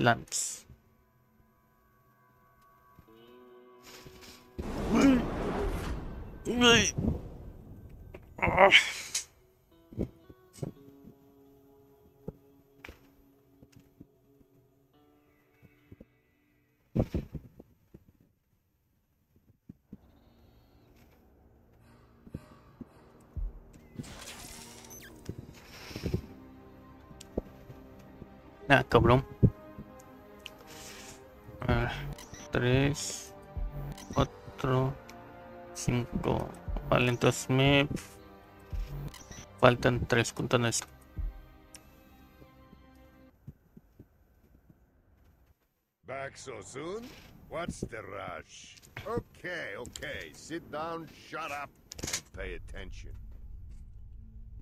Lance. Ah, cabrón. Tres, cuatro, cinco. Vale, entonces me faltan tres contando esto. Back so soon? What's the rush? Okay, okay. Sit down, shut up, and pay attention.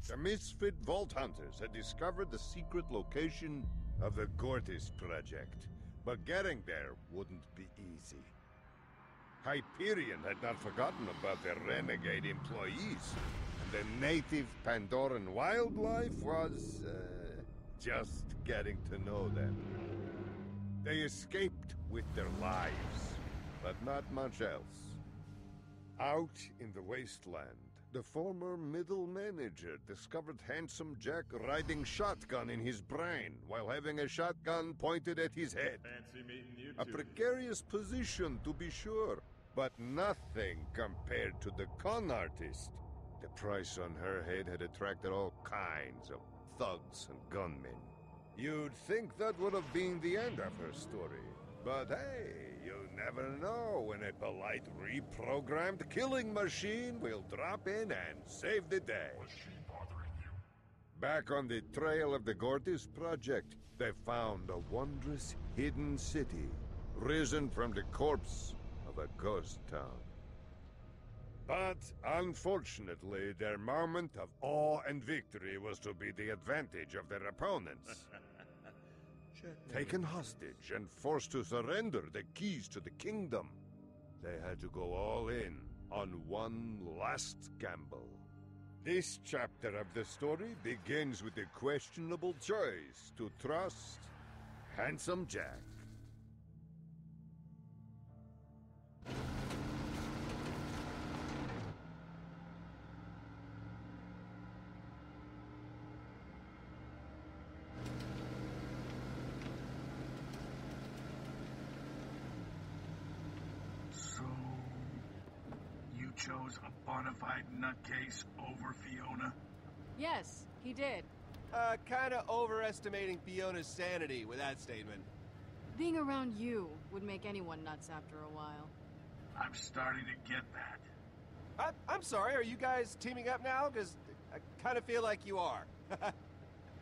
The Misfit Vault Hunters had discovered the secret location of the Gortys Project, but getting there wouldn't be easy. Hyperion had not forgotten about their renegade employees, and the native Pandoran wildlife was uh, just getting to know them. They escaped with their lives, but not much else. Out in the wasteland, the former middle manager discovered Handsome Jack riding shotgun in his brain while having a shotgun pointed at his head. Fancy meeting you A precarious position, to be sure, but nothing compared to the con artist. The price on her head had attracted all kinds of thugs and gunmen. You'd think that would have been the end of her story. But hey, you never know when a polite reprogrammed killing machine will drop in and save the day. Back on the trail of the Gortys Project, they found a wondrous hidden city, risen from the corpse of a ghost town. But unfortunately, their moment of awe and victory was to be the advantage of their opponents. Taken hostage and forced to surrender the keys to the kingdom, they had to go all in on one last gamble. This chapter of the story begins with the questionable choice to trust Handsome Jack. So, you chose a bona fide nutcase over Fiona? Yes, he did. Uh, kinda overestimating Fiona's sanity with that statement. Being around you would make anyone nuts after a while. I'm starting to get that. I, I'm sorry, are you guys teaming up now? Because I kinda feel like you are.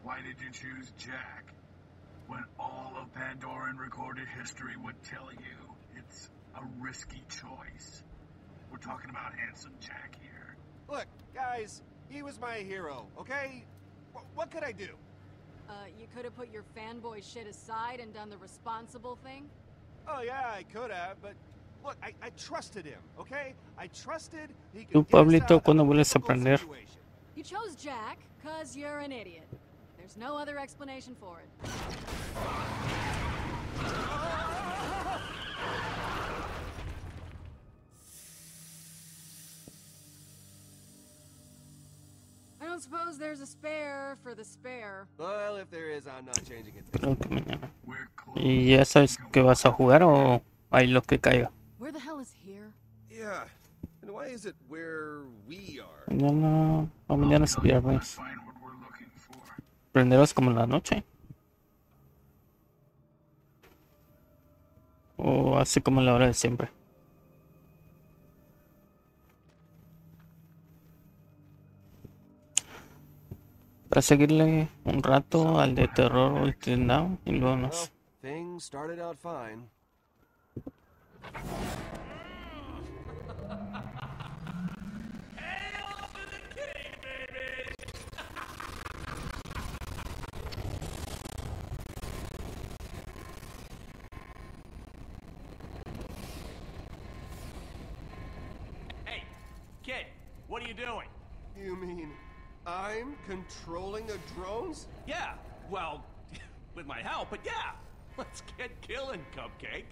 Why did you choose Jack? When all of Pandoran recorded history would tell you it's a risky choice. We're talking about Handsome Jack here. Look, guys, he was my hero, okay? Wh- what could I do? Uh, you could have put your fanboy shit aside and done the responsible thing? Oh, yeah, I could have, but look, I, I trusted him, okay? I trusted he could Tú, get us Pablito, out of ¿cuándo a vuelves a aprender? situation. You chose Jack because you're an idiot. There's no other explanation for it. Don't suppose there's a spare for the spare. Well, if there is, I'm not changing it. Creo que mañana. We're close. ¿Y ya sabes que vas a jugar o hay lo que caiga? Where the hell is here? Yeah, and why is it where we are? Mañana, o mañana es viernes. Find what we're looking for. Prenderás como en la noche. O así como en la hora de siempre. Para seguirle un rato al de terror Ultimate Down y luego nos... I'm controlling the drones? Yeah, well, with my help, but yeah. Let's get killing, Cupcake.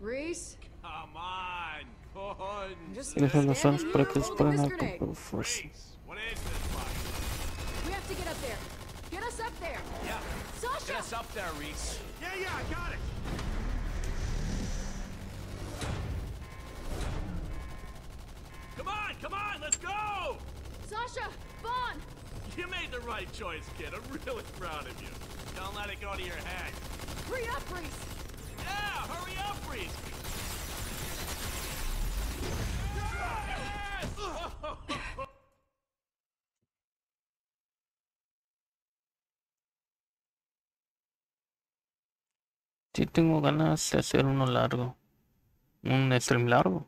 Rhys, Come on, Bones. just Déjenlo standing usar here para que holding disparen this auto grenade. por fuerza. Rhys, what is this fight? We have to get up there. Get us up there. Yeah, Sasha! get us up there, Rhys. Yeah, yeah, I got it. Come on, come on, let's go! Sasha! Vaughn! You made the right choice, kid. I'm really proud of you. Don't let it go to your head. Hurry up, Reese! Yeah, hurry up, Reese. Yes! Sí tengo ganas de hacer uno largo. Un stream largo.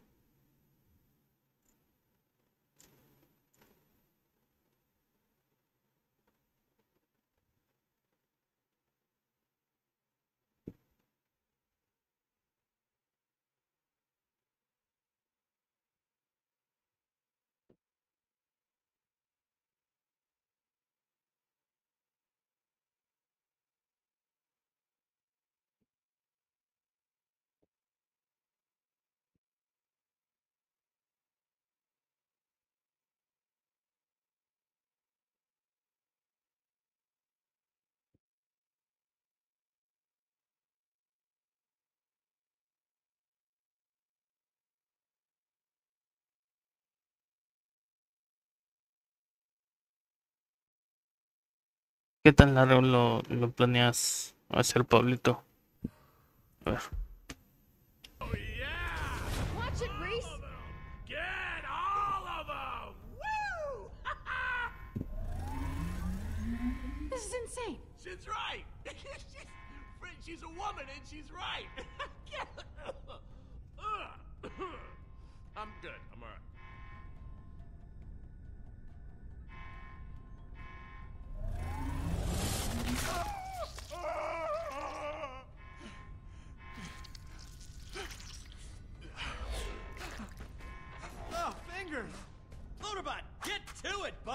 ¿Qué tan largo lo, lo planeas hacer, Pablito? A ver. Oh, yeah! Watch it, Rhys! Get all of them! Woo! This is insane. she's right. she's, she's a woman and she's right.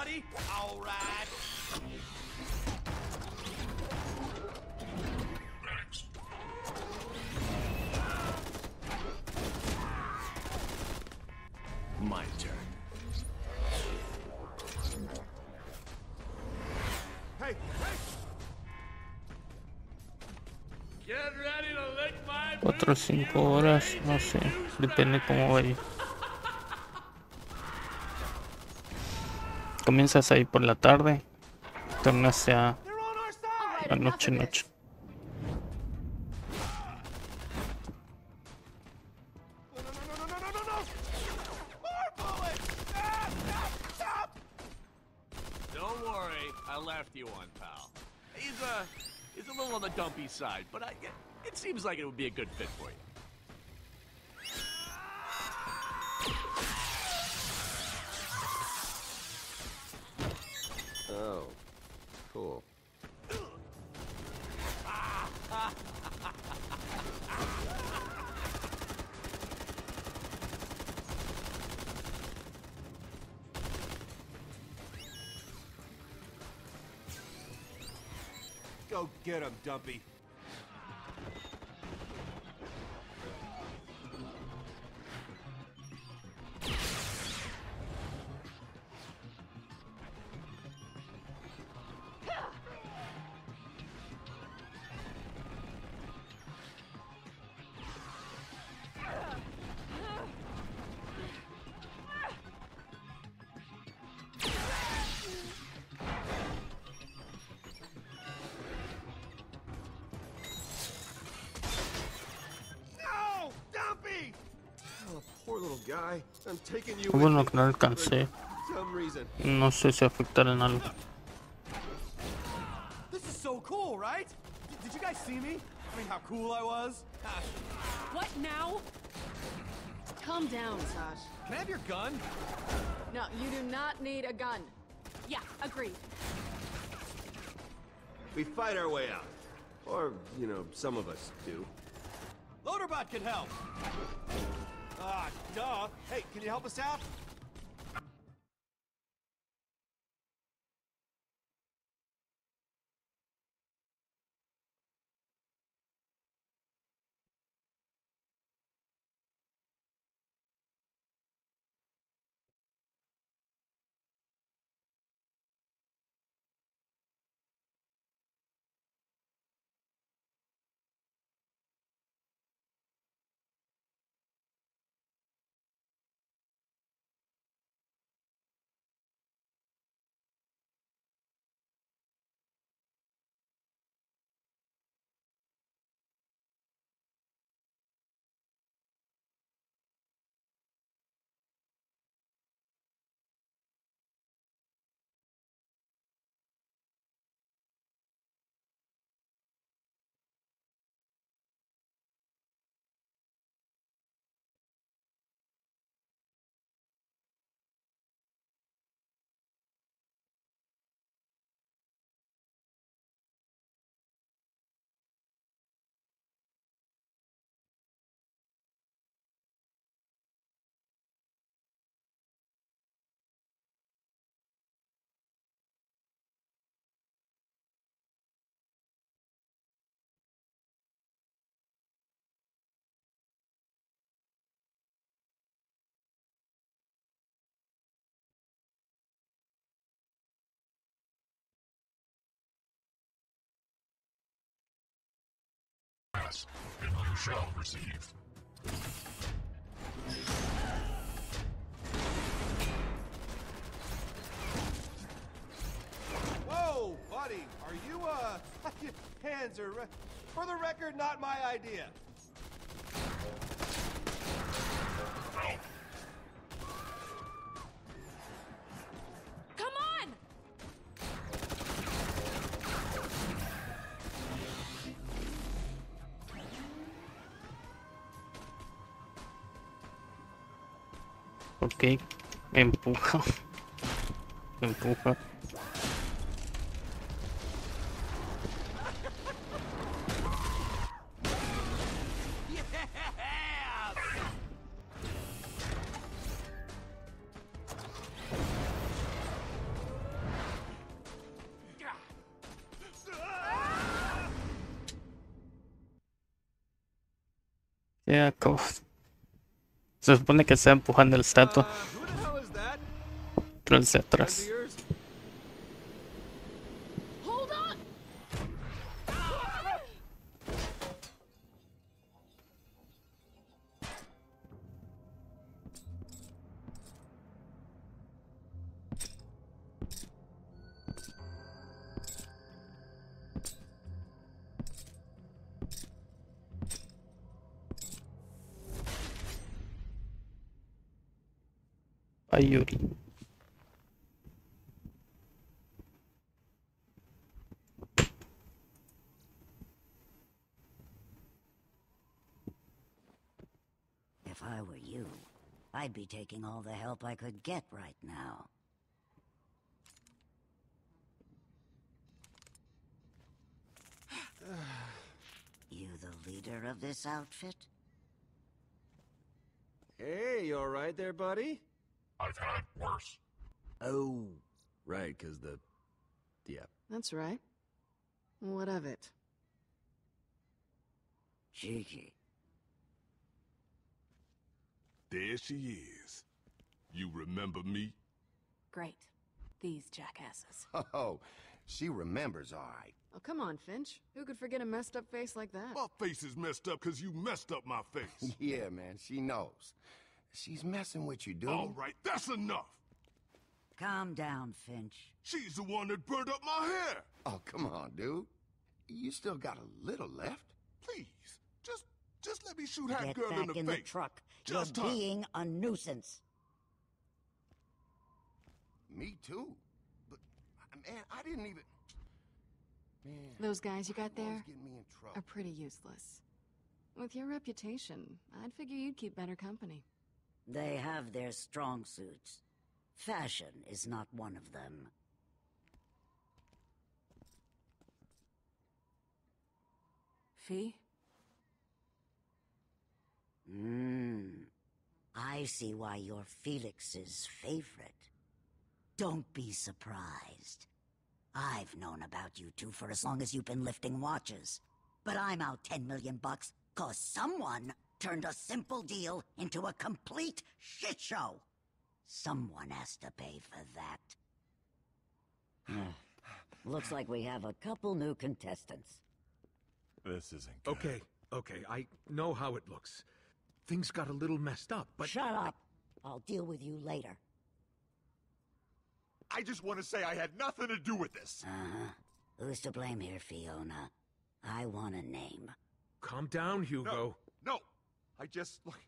buddy. All right. My turn. Hey, hey! Get ready to lick my Cuatro o cinco horas, no sé. Depende cómo vaya. Ah, stop, stop! Don't worry, I left you one, pal. He's a he's a little on the dumpy side, but I it seems like it would be a good fit for you. Dumpy. Bueno me que no alcancé. for some reason. No sé si afectará en algo. This is so cool, right? Did you guys see me? I mean, how cool I was? Gosh, What now? Calm down, Sash. can I have your gun? No, you do not need a gun. Yeah, agreed. We fight our way out. Or, you know, some of us do. Loaderbot can help. Ah, duh. Hey, can you help us out? You shall receive. Whoa, buddy, are you, uh, hands are, uh, for the record, not my idea. Ok. Empuja. Empuja. Se supone que está empujando el Uh, estatua, who the hell is that? pero el de Friend of atrás. Taking all the help I could get right now. you the leader of this outfit? Hey, you alright there, buddy? I've had worse. Oh, right, because the. Yeah. That's right. What of it? Cheeky. There she is. You remember me? Great. These jackasses. Oh, she remembers all right. Oh, come on, Finch. Who could forget a messed up face like that? My face is messed up because you messed up my face. Yeah, man, she knows. She's messing with you, dude. All right, that's enough. Calm down, Finch. She's the one that burned up my hair. Oh, come on, dude. You still got a little left. Please, just just let me shoot that girl in the in face. the truck. Just You're her. being a nuisance. Me too. But, man, I didn't even... Man, Those guys you got there me in trouble. are pretty useless. With your reputation, I'd figure you'd keep better company. They have their strong suits. Fashion is not one of them. Fee? Mmm. I see why you're Felix's favorite. Don't be surprised. I've known about you two for as long as you've been lifting watches. But I'm out 10 million bucks cause someone turned a simple deal into a complete shit show. Someone has to pay for that. Looks like we have a couple new contestants. This isn't good. Okay, okay, I know how it looks. Things got a little messed up, but Shut up. I'll deal with you later. I just want to say I had nothing to do with this. Uh-huh. Who's to blame here, Fiona? I want a name. calm down, Hugo. No, no. I just look.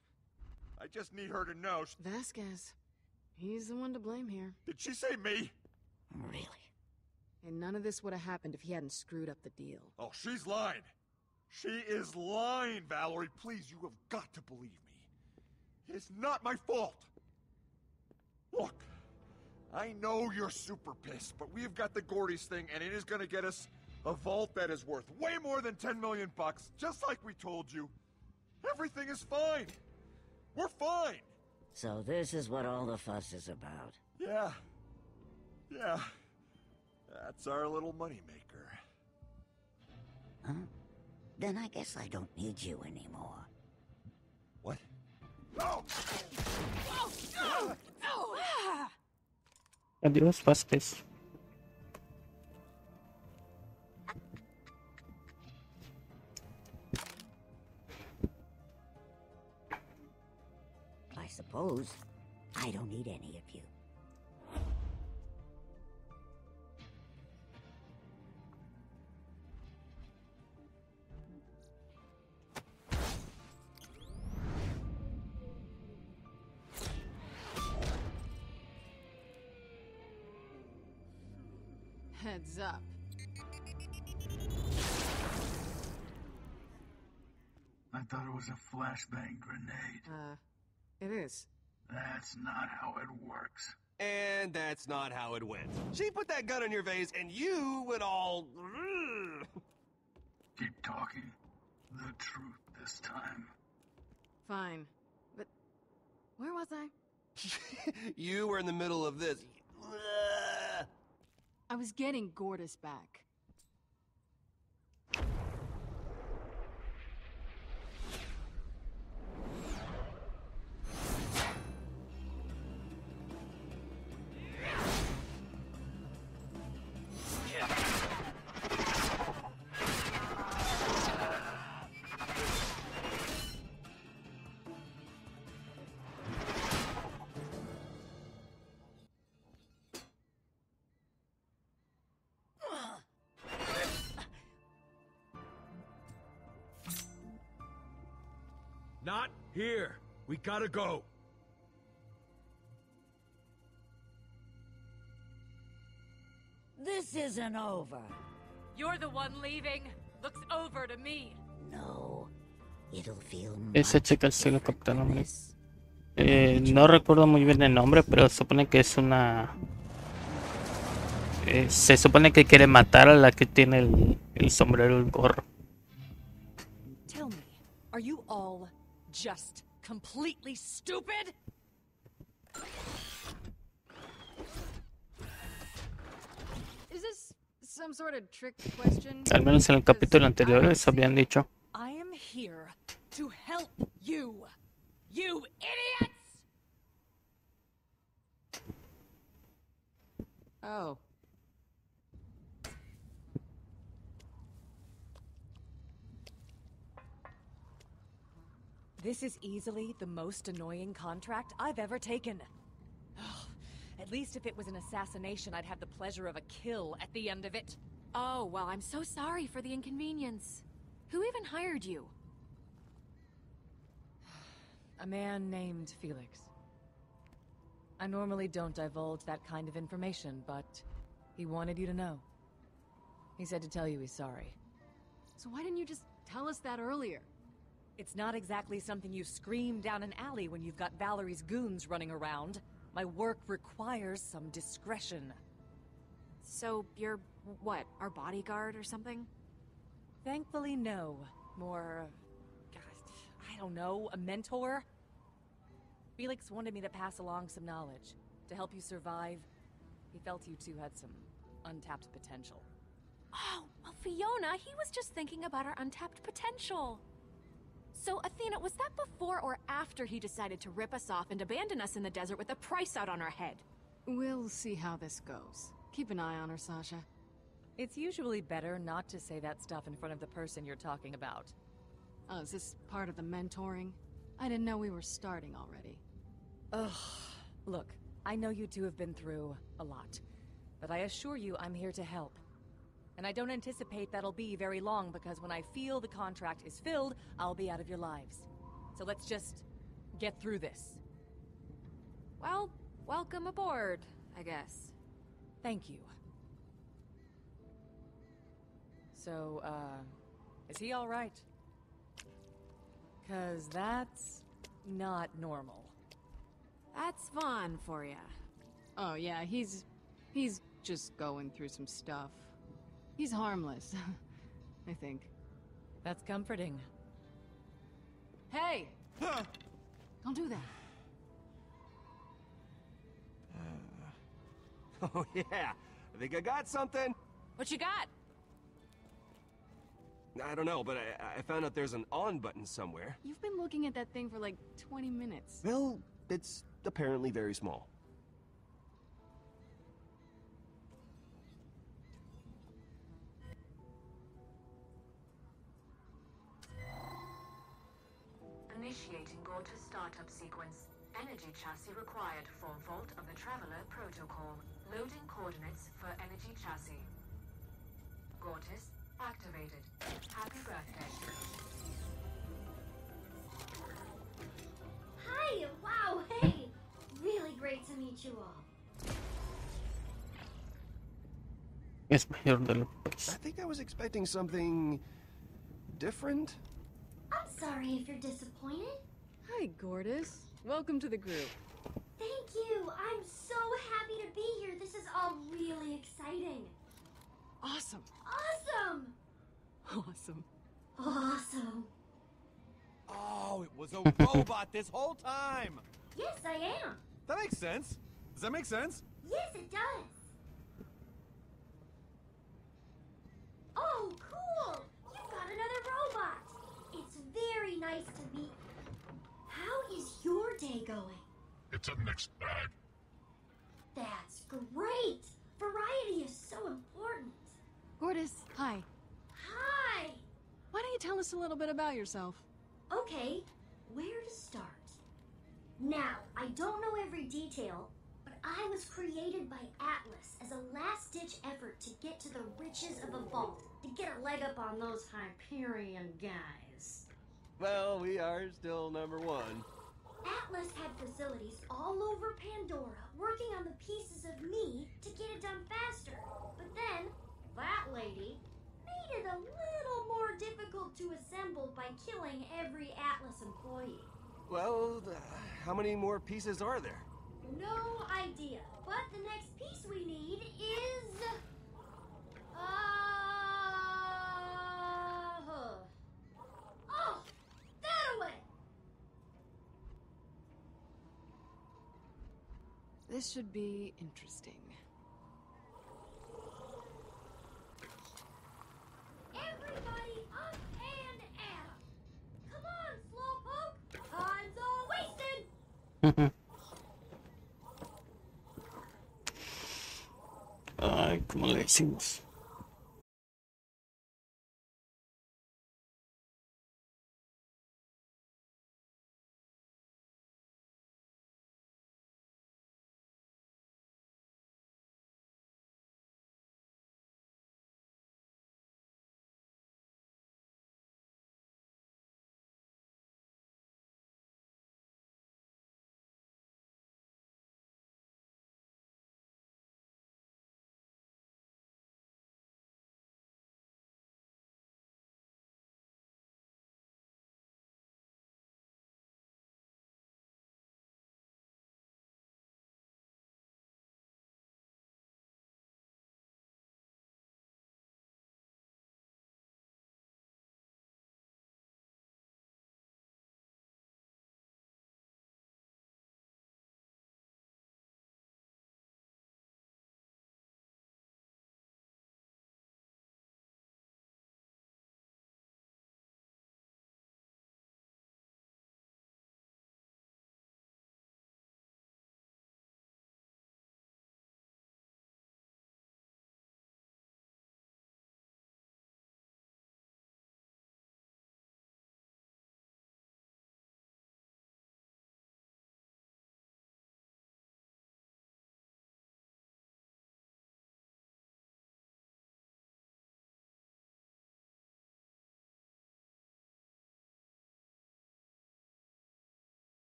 I just need her to know. Vasquez. He's the one to blame here. Did she say me? Really? And none of this would have happened if he hadn't screwed up the deal. Oh, she's lying. She is lying, Vallory. Please, you have got to believe me. It's not my fault. Look, I know you're super pissed, but we've got the Gortys thing, and it is going to get us a vault that is worth way more than 10 million bucks, just like we told you. Everything is fine. We're fine. So this is what all the fuss is about. Yeah. Yeah. That's our little moneymaker. Huh? Then I guess I don't need you anymore. What? Adios, Vasquez. I suppose I don't need any Heads up. I thought it was a flashbang grenade. Uh, it is. That's not how it works. And that's not how it went. She put that gun in your vase and you went all. Keep talking. The truth this time. Fine. But where was I? you were in the middle of this. I was getting Gortys back. Gotta go. This isn't over. You're the one leaving. Looks over to me. No. It'll feel Esa chica sí lo Capitán América. Eh, no recuerdo muy bien el nombre, pero se supone que es una. eh, se supone que quiere matar a la que tiene el, el sombrero, el gorro. Tell me, are you all just completely stupid? Is this some sort of trick question? Al menos en el capítulo anterior eso habían dicho. I am here to help you. You idiots! Oh. This is easily the most annoying contract I've ever taken. At least if it was an assassination, I'd have the pleasure of a kill at the end of it. Oh, well, I'm so sorry for the inconvenience. Who even hired you? A man named Felix. I normally don't divulge that kind of information, but he wanted you to know. He said to tell you he's sorry. So why didn't you just tell us that earlier? It's not exactly something you scream down an alley when you've got Vallory's goons running around. My work requires some discretion. So, you're, what, our bodyguard or something? Thankfully, no. More. God, I don't know, a mentor? Felix wanted me to pass along some knowledge. To help you survive. He felt you two had some untapped potential. Oh, well, Fiona, he was just thinking about our untapped potential. So, Athena, was that before or after he decided to rip us off and abandon us in the desert with a price out on our head? We'll see how this goes. Keep an eye on her, Sasha. It's usually better not to say that stuff in front of the person you're talking about. Oh, is this part of the mentoring? I didn't know we were starting already. Ugh. Look, I know you two have been through a lot. But I assure you I'm here to help. And I don't anticipate that'll be very long because when I feel the contract is filled, I'll be out of your lives. So let's just get through this. Well, welcome aboard, I guess. Thank you. So, uh, is he alright? Cause that's not normal. That's Vaughn for ya. Oh, yeah, he's. he's just going through some stuff. He's harmless, I think. That's comforting. Hey! Don't do that. Uh, oh, yeah. I think I got something. What you got? I don't know, but I, I found out there's an on button somewhere. You've been looking at that thing for like 20 minutes. Well, it's apparently very small. Initiating Gortys startup sequence. Energy chassis required for Vault of the Traveler protocol. Loading coordinates for energy chassis. Gortys activated. Happy birthday. Hi! Wow, hey! Really great to meet you all. Es mayor de I think I was expecting something different. I'm sorry if you're disappointed. Hi, Gortys. Welcome to the group. Thank you. I'm so happy to be here. This is all really exciting. Awesome. Awesome. Awesome. Awesome. Oh, it was a robot this whole time. Yes, I am. That makes sense. Does that make sense? Yes, it does. Oh, cool! You've got another robot. It's very nice to meet you. How is your day going? It's a mixed bag. That's great. Variety is so important. Gortys, hi. Hi. Why don't you tell us a little bit about yourself? Okay, where to start? Now, I don't know every detail, but I was created by Atlas as a last-ditch effort to get to the riches of a vault, to get a leg up on those Hyperion guys. Well, we are still number one. Atlas had facilities all over Pandora working on the pieces of me to get it done faster. But then, that lady made it a little more difficult to assemble by killing every Atlas employee. Well, th- how many more pieces are there? No idea. But the next piece we need is. Uh. huh. Oh! That away! This should be interesting. Everybody up and at 'em. Come on, Slowpoke! Time's all wasted! Ay, ¿cómo le decimos?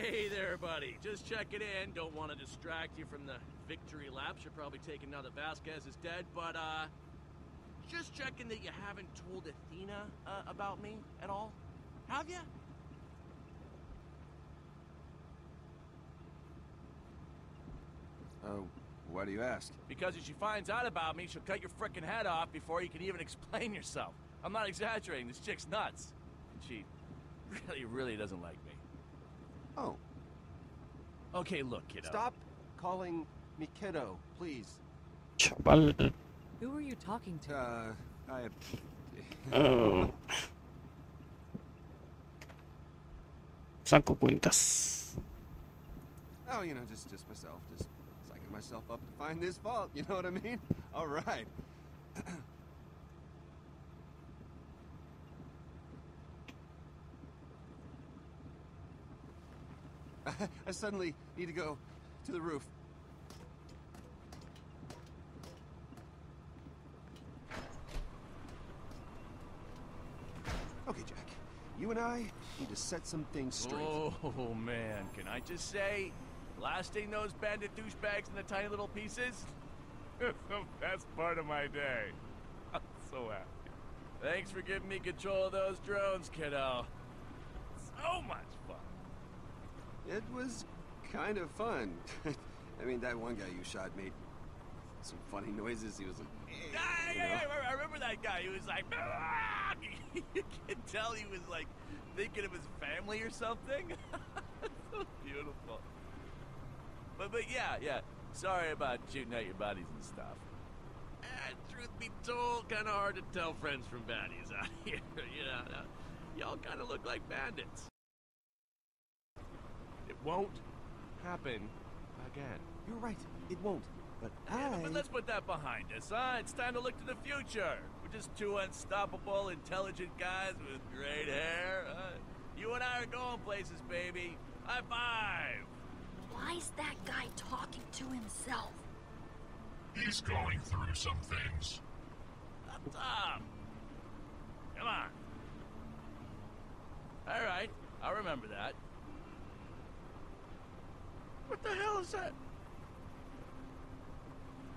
Hey there, buddy. Just checking in. Don't want to distract you from the victory lap. Should probably taking now that Vasquez is dead, but uh, just checking that you haven't told Athena uh, about me at all. Have you? Oh, why do you ask? Because if she finds out about me, she'll cut your frickin' head off before you can even explain yourself. I'm not exaggerating. This chick's nuts. And she really, really doesn't like me. Oh. Okay, look, kiddo. Stop calling me kiddo, please. Chaval. Who are you talking to? Uh, I... Oh. Saco cuentas. Oh, you know, just just myself, just psyching myself up to find this vault. You know what I mean? All right. I suddenly need to go to the roof. Okay, Jack. You and I need to set some things straight. Oh, man. Can I just say, blasting those bandit douchebags in the tiny little pieces? the best part of my day. I'm so happy. Thanks for giving me control of those drones, kiddo. So much fun. It was kind of fun. I mean, that one guy you shot made some funny noises. He was like, Yeah, you yeah, yeah, I remember that guy. He was like, "Ah!" you could tell he was like thinking of his family or something. so beautiful. But but yeah, yeah. Sorry about shooting at your buddies and stuff. And truth be told, kind of hard to tell friends from baddies out here. You know, y'all kind of look like bandits. It won't happen again. You're right. It won't. But Yeah, I... but let's put that behind us, huh? It's time to look to the future. We're just two unstoppable, intelligent guys with great hair. Huh? You and I are going places, baby. High five. Why is that guy talking to himself? He's going through some things. Up top. Come on. All right, I'll remember that. What the hell is that?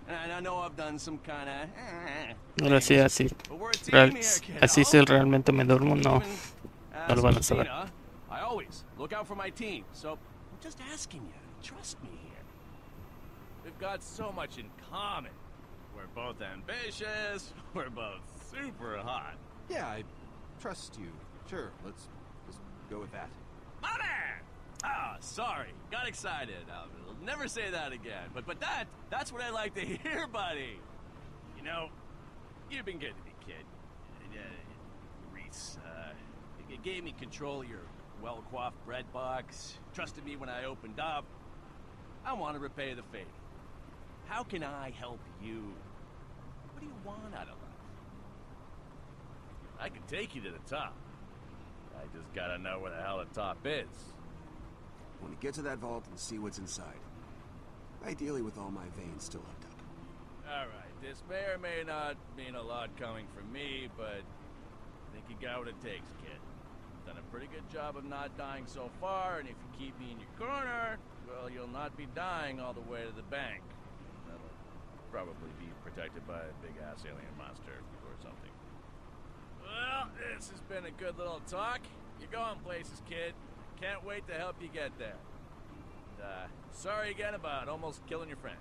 And I know I've done some kind of. Ahora sí, así. Real, así si realmente me duermo, no. No lo van a saber. I always look out for my team, so I'm just asking you, trust me here. We've got so much in common. We're both ambitious, we're both super hot. Yeah, I trust you. Sure, let's just go with that. My man! Ah, sorry, got excited. I'll never say that again. But but that that's what I like to hear, buddy. You know, you've been good to me, kid. Uh, Rhys, uh, you gave me control of your well-coiffed bread box. Trusted me when I opened up. I want to repay the favor. How can I help you? What do you want out of life? I can take you to the top. I just gotta know where the hell the top is. I want to get to that vault and see what's inside. Ideally with all my veins still hooked up. Alright, this may or may not mean a lot coming from me, but I think you got what it takes, kid. Done a pretty good job of not dying so far, and if you keep me in your corner, well, you'll not be dying all the way to the bank. That'll probably be protected by a big-ass alien monster or something. Well, this has been a good little talk. You're going places, kid. Can't wait to help you get there. And, uh, sorry again about almost killing your friend.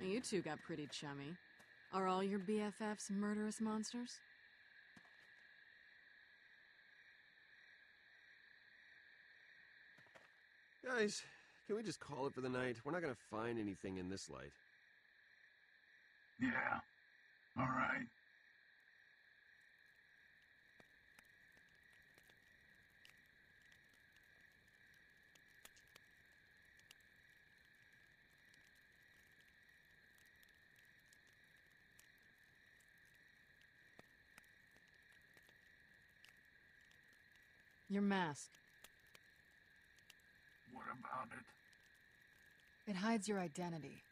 You two got pretty chummy. Are all your BFFs murderous monsters? Guys, can we just call it for the night? We're not gonna find anything in this light. Yeah. All right. Your mask. What about it? It hides your identity.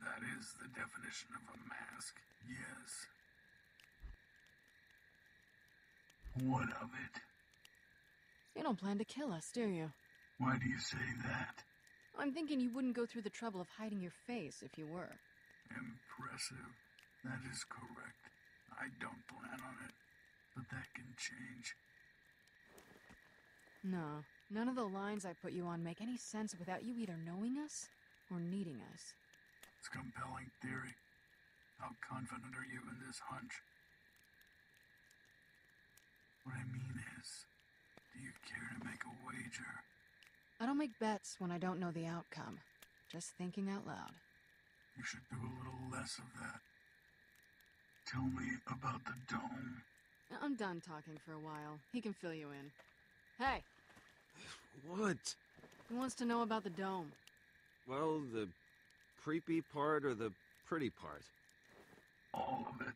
That is the definition of a mask, yes. What of it? You don't plan to kill us, do you? Why do you say that? I'm thinking you wouldn't go through the trouble of hiding your face if you were. Impressive. That is correct. I don't plan on it. But that can change. No, none of the lines I put you on make any sense without you either knowing us or needing us. It's compelling theory. How confident are you in this hunch? What I mean is, do you care to make a wager? I don't make bets when I don't know the outcome. Just thinking out loud. You should do a little less of that. Tell me about the dome. I'm done talking for a while. He can fill you in. Hey, What? He wants to know about the dome? Well, the creepy part or the pretty part? All of it.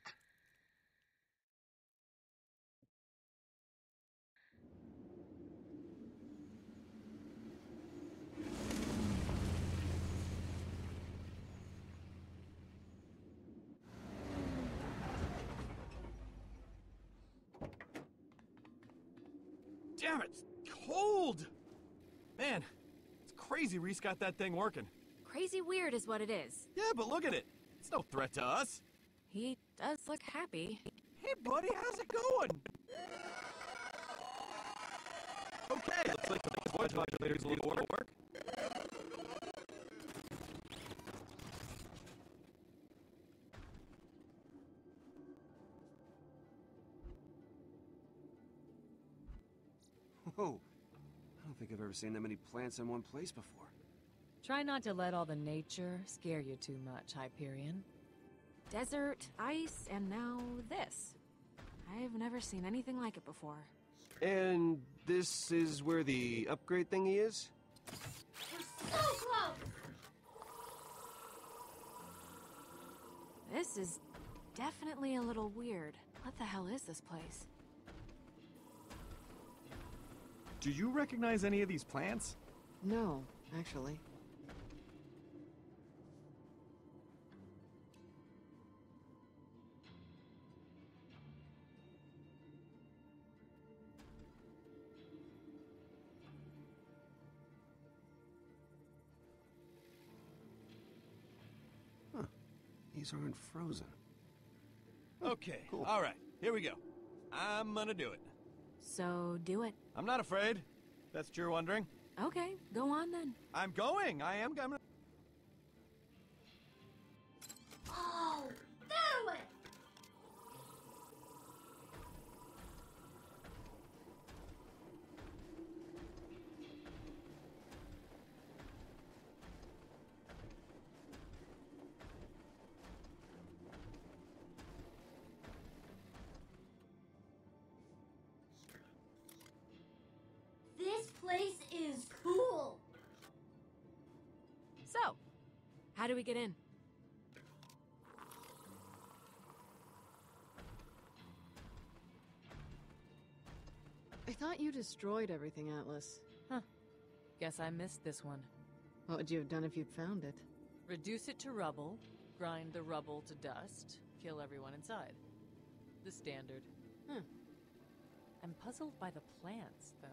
Damn it! It's cold! Man, it's crazy Rhys got that thing working. Crazy weird is what it is. Yeah, but look at it. It's no threat to us. He does look happy. Hey, buddy, how's it going? Okay, looks like the voice modulator's a little work. I don't think I've ever seen that many plants in one place before. Try not to let all the nature scare you too much, Hyperion. Desert, ice, and now this. I've never seen anything like it before. And this is where the upgrade thingy is? We're So close! This is definitely a little weird. What the hell is this place? Do you recognize any of these plants? No, actually. Huh. These aren't frozen. Okay, cool. all right, here we go. I'm gonna do it. So, do it. I'm not afraid. That's what you're wondering. Okay, go on then. I'm going. I am going. We get in? I thought you destroyed everything, Atlas. Huh. Guess I missed this one. What would you have done if you'd found it? Reduce it to rubble, grind the rubble to dust, kill everyone inside. The standard. Hmm. I'm puzzled by the plants, though.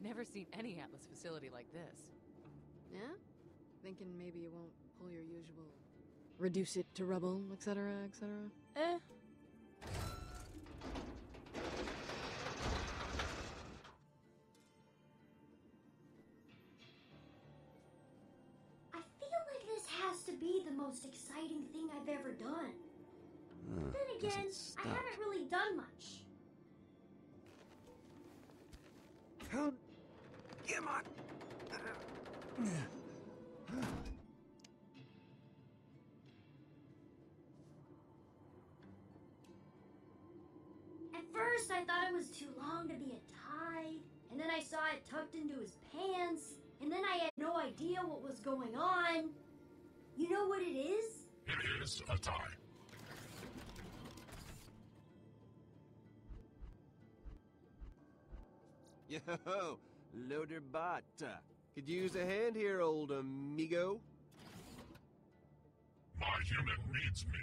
Never seen any Atlas facility like this. Yeah? Thinking maybe you won't pull your usual reduce it to rubble, etc., etc.? Eh. I feel like this has to be the most exciting thing I've ever done. Huh, Then again, I haven't really done much. How? Into his pants, and then I had no idea what was going on. You know what it is? It is a tie. Yo, loader bot. Uh, could use a hand here, old amigo. My human needs me.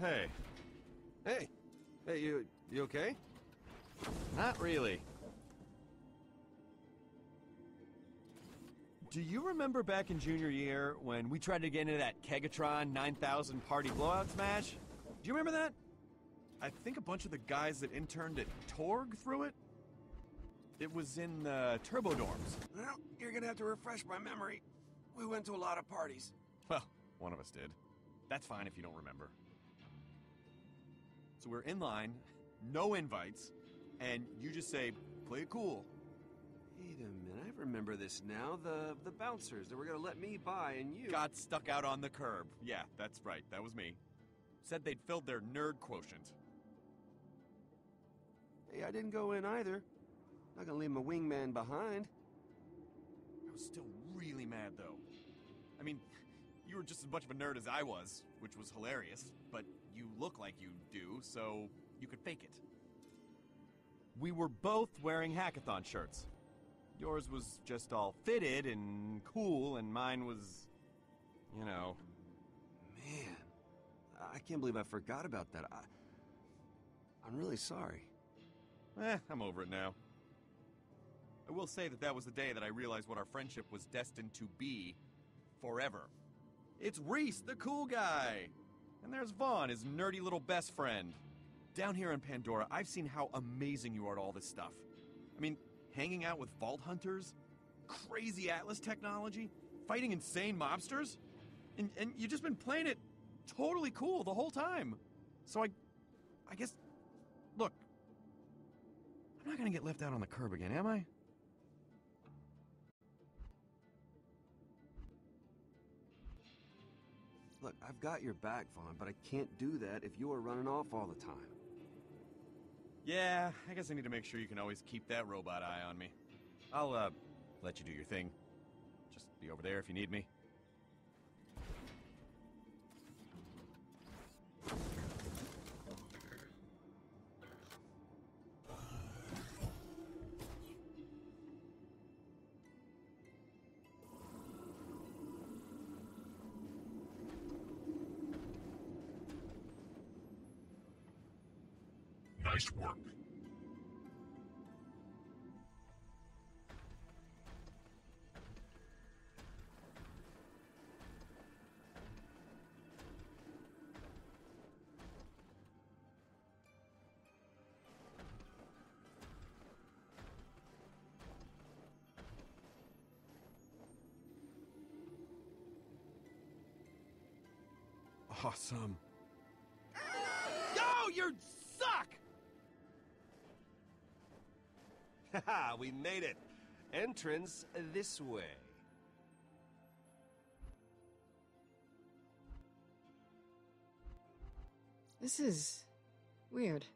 Hey. Hey. Hey, you you okay? Not really. Do you remember back in junior year when we tried to get into that Kegatron 9000 party blowout smash? Do you remember that? I think a bunch of the guys that interned at Torg threw it. It was in the Turbo Dorms. Well, you're gonna have to refresh my memory. We went to a lot of parties. Well, one of us did. That's fine if you don't remember. So we're in line, no invites, and you just say, play it cool. Wait a minute, I remember this now. The the bouncers that were gonna let me by and you Got stuck out on the curb. Yeah, that's right, that was me. Said they'd filled their nerd quotient. Hey, I didn't go in either. Not gonna leave my wingman behind. I was still really mad though. I mean, you were just as much of a nerd as I was, which was hilarious, but you look like you do, so you could fake it. We were both wearing hackathon shirts. Yours was just all fitted and cool, and mine was, you know. Man, I can't believe I forgot about that. I, I'm really sorry. Eh, I'm over it now. I will say that that was the day that I realized what our friendship was destined to be forever. It's Rhys, the cool guy! And there's Vaughn, his nerdy little best friend. Down here in Pandora, I've seen how amazing you are at all this stuff. I mean, hanging out with vault hunters, crazy Atlas technology, fighting insane mobsters, and, and you've just been playing it totally cool the whole time. So I, I guess, look, I'm not gonna get left out on the curb again, am I? Look, I've got your back, Vaughn, but I can't do that if you are running off all the time. Yeah, I guess I need to make sure you can always keep that robot eye on me. I'll, uh, let you do your thing. Just be over there if you need me. Nice work. Awesome. Yo, you Haha, we made it. Entrance this way. This is weird.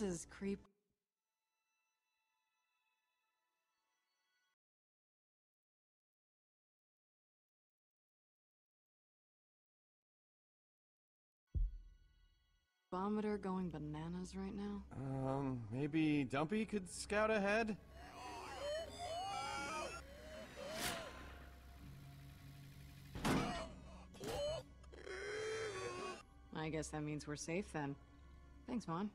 Else's creep Bombeter going bananas right now? Um, maybe Dumpy could scout ahead? I guess that means we're safe then. Thanks, Vaughn.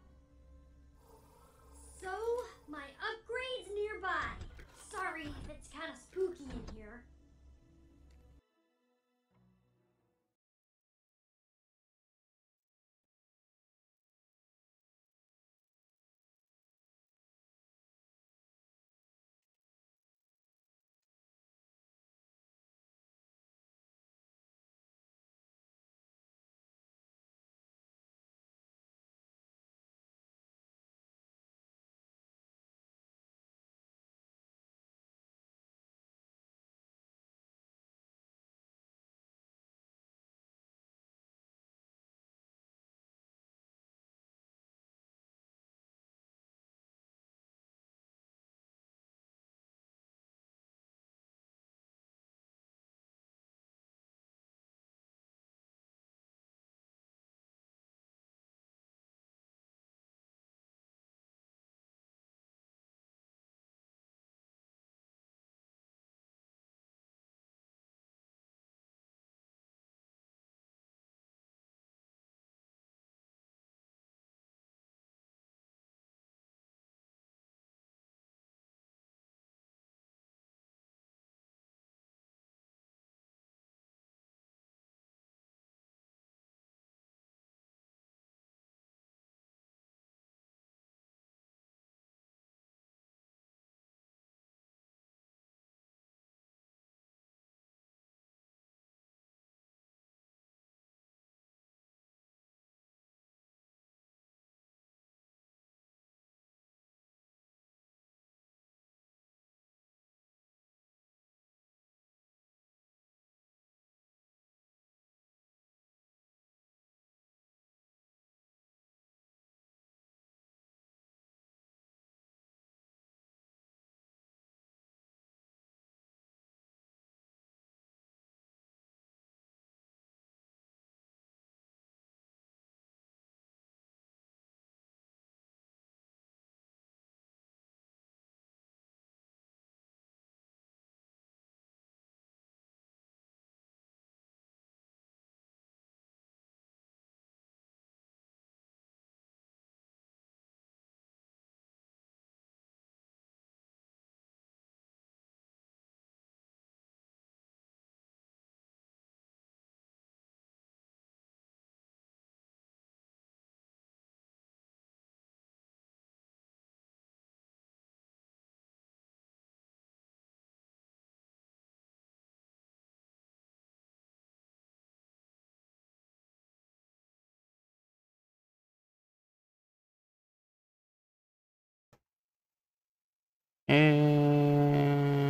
Eh,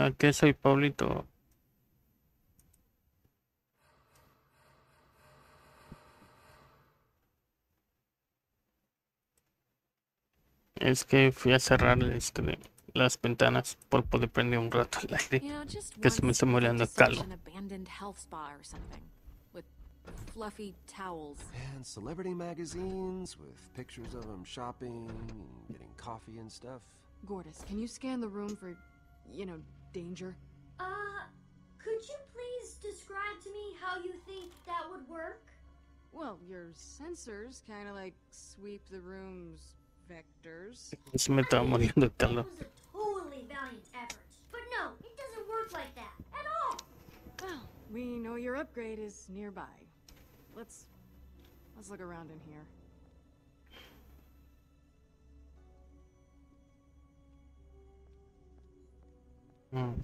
¿A qué soy Pablito? Es que fui a cerrar este, las ventanas por poder prender un rato el aire. Que se me está muriendo to el such calor. an abandoned health spa or something with fluffy towels. And celebrity magazines with pictures of them shopping and getting coffee and stuff. Gortys, can you scan the room for, you know, danger? Uh, could you please describe to me how you think that would work? Well, your sensors kind of like sweep the room's vectors. Se me estaba muriendo el calor. It was a totally valiant effort. But no, it doesn't work like that at all. Well, we know your upgrade is nearby. Let's let's look around in here. Mm.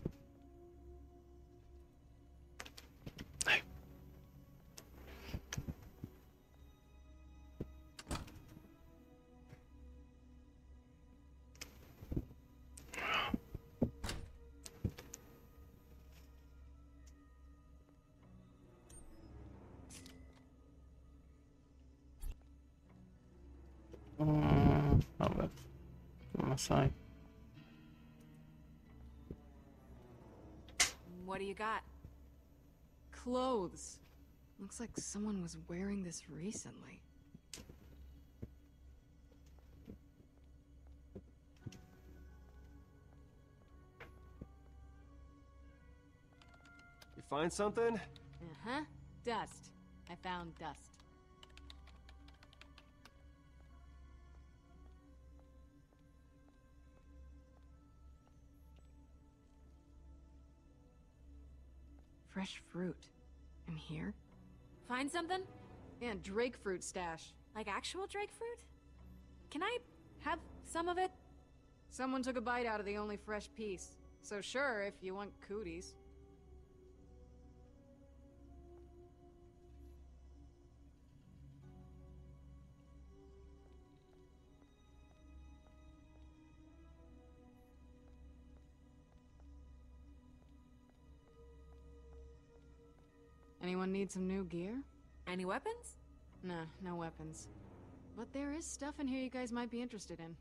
Mm, a ver, ¿qué más hay? Do you got? Clothes. Looks like someone was wearing this recently. You find something? Uh-huh. Dust. I found dust. Fresh fruit. In here? Find something? Yeah, Drake fruit stash. Like actual Drake fruit? Can I have some of it? Someone took a bite out of the only fresh piece. So sure, if you want cooties. Anyone need some new gear? Any weapons? Nah, no weapons. But there is stuff in here you guys might be interested in.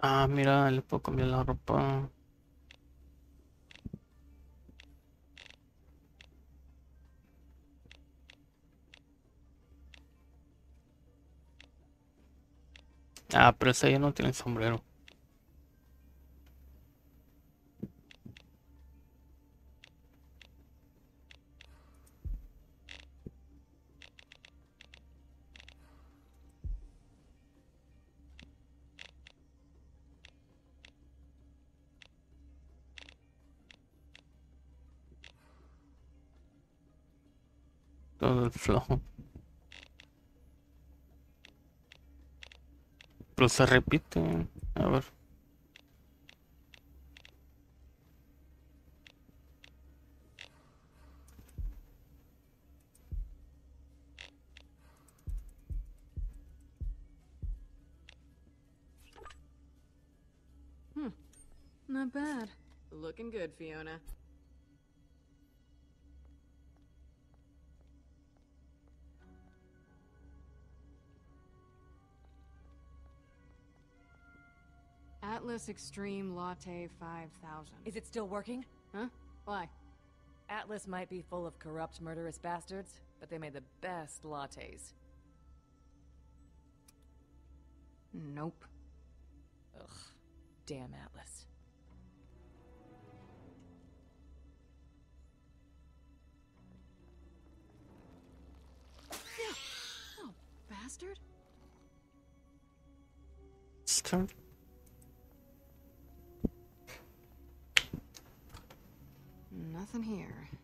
Ah, mira, le puedo cambiar la ropa. Ah, pero esa ya no tiene sombrero. Todo el flojo. Pero se repite. A ver. Hmm. Not bad. Looking good, Fiona. Atlas Extreme Latte 5000. Is it still working? Huh? Why? Atlas might be full of corrupt, murderous bastards, but they made the best lattes. Nope. Ugh. Damn Atlas. Oh, bastard. Start. Nothing here.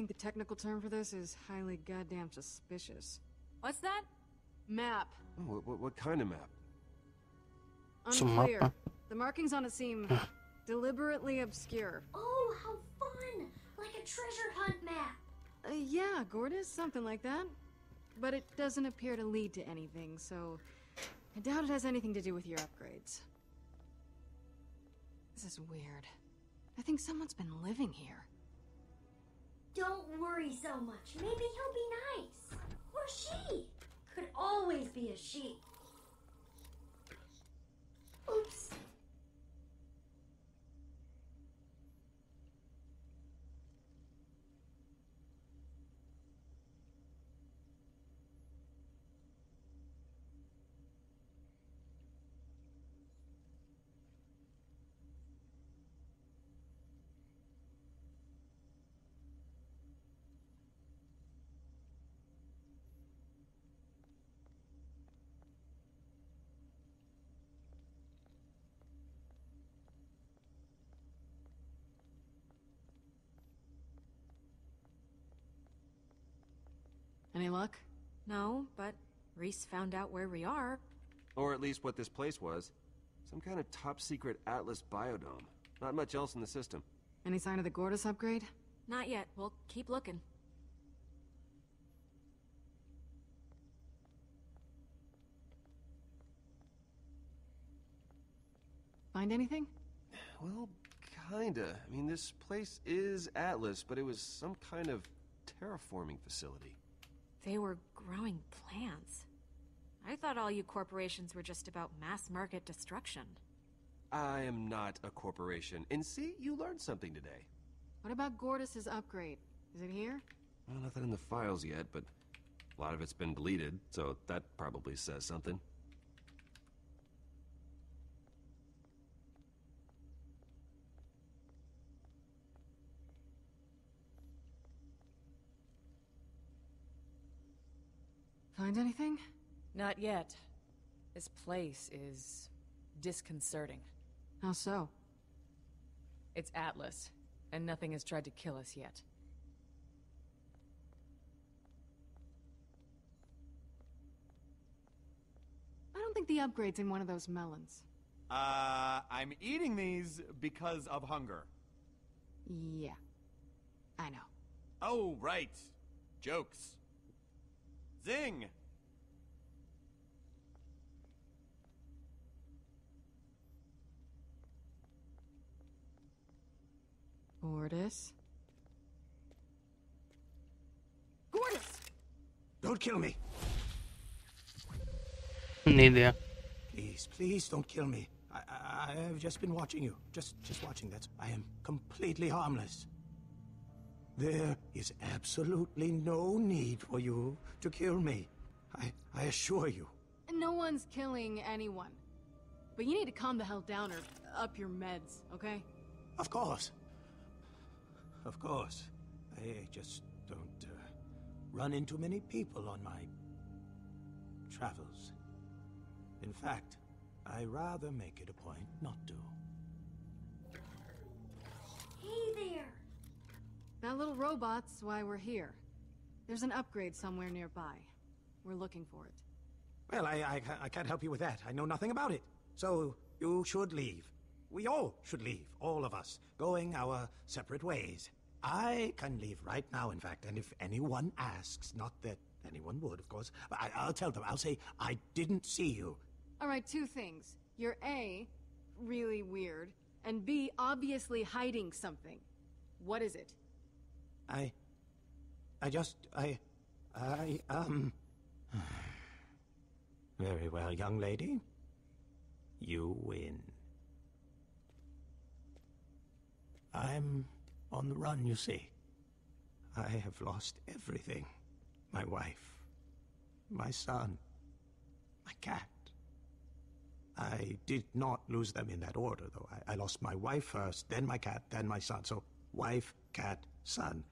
Think the technical term for this is highly goddamn suspicious. What's that? Map. Oh, what, what, what kind of map? Unclear. The markings on it seem deliberately obscure. Oh, how fun! Like a treasure hunt map. Uh, yeah, Gortys, something like that. But it doesn't appear to lead to anything, so I doubt it has anything to do with your upgrades. This is weird. I think someone's been living here. Don't worry so much. Maybe he'll be nice. Or she. Could always be a she. Oops. Any luck? No, but Rhys found out where we are. Or at least what this place was. Some kind of top secret Atlas biodome. Not much else in the system. Any sign of the Gortys upgrade? Not yet. We'll keep looking. Find anything? Well, kinda. I mean, this place is Atlas, but it was some kind of terraforming facility. They were growing plants. I thought all you corporations were just about mass market destruction. I am not a corporation. And see, you learned something today. What about Gortys' upgrade? Is it here? Well, nothing in the files yet, but a lot of it's been deleted, so that probably says something. Find anything? Not yet. This place is disconcerting. How so? It's Atlas, and nothing has tried to kill us yet. I don't think the upgrade's in one of those melons. Uh, I'm eating these because of hunger. Yeah. I know. Oh, right. Jokes. Zing! Gortys? Gortys! Don't kill me. Ni idea. Please, please don't kill me. I, I, I have just been watching you. Just, just watching. that. I am completely harmless. There is absolutely no need for you to kill me. I, I assure you. No one's killing anyone. But you need to calm the hell down or up your meds, okay? Of course. Of course. I just don't uh, run into many people on my travels. In fact, I rather make it a point not to. Hey there. That little robot's why we're here. There's an upgrade somewhere nearby. We're looking for it. Well, I, I, I can't help you with that. I know nothing about it. So, you should leave. We all should leave, all of us, going our separate ways. I can leave right now, in fact, and if anyone asks, not that anyone would, of course, but I, I'll tell them. I'll say, I didn't see you. All right, two things. You're A, really weird, and B, obviously hiding something. What is it? I. I just. I. I, um. Very well, young lady. You win. I'm on the run, you see. I have lost everything my wife, my son, my cat. I did not lose them in that order, though. I, I lost my wife first, then my cat, then my son. So, wife, cat, son.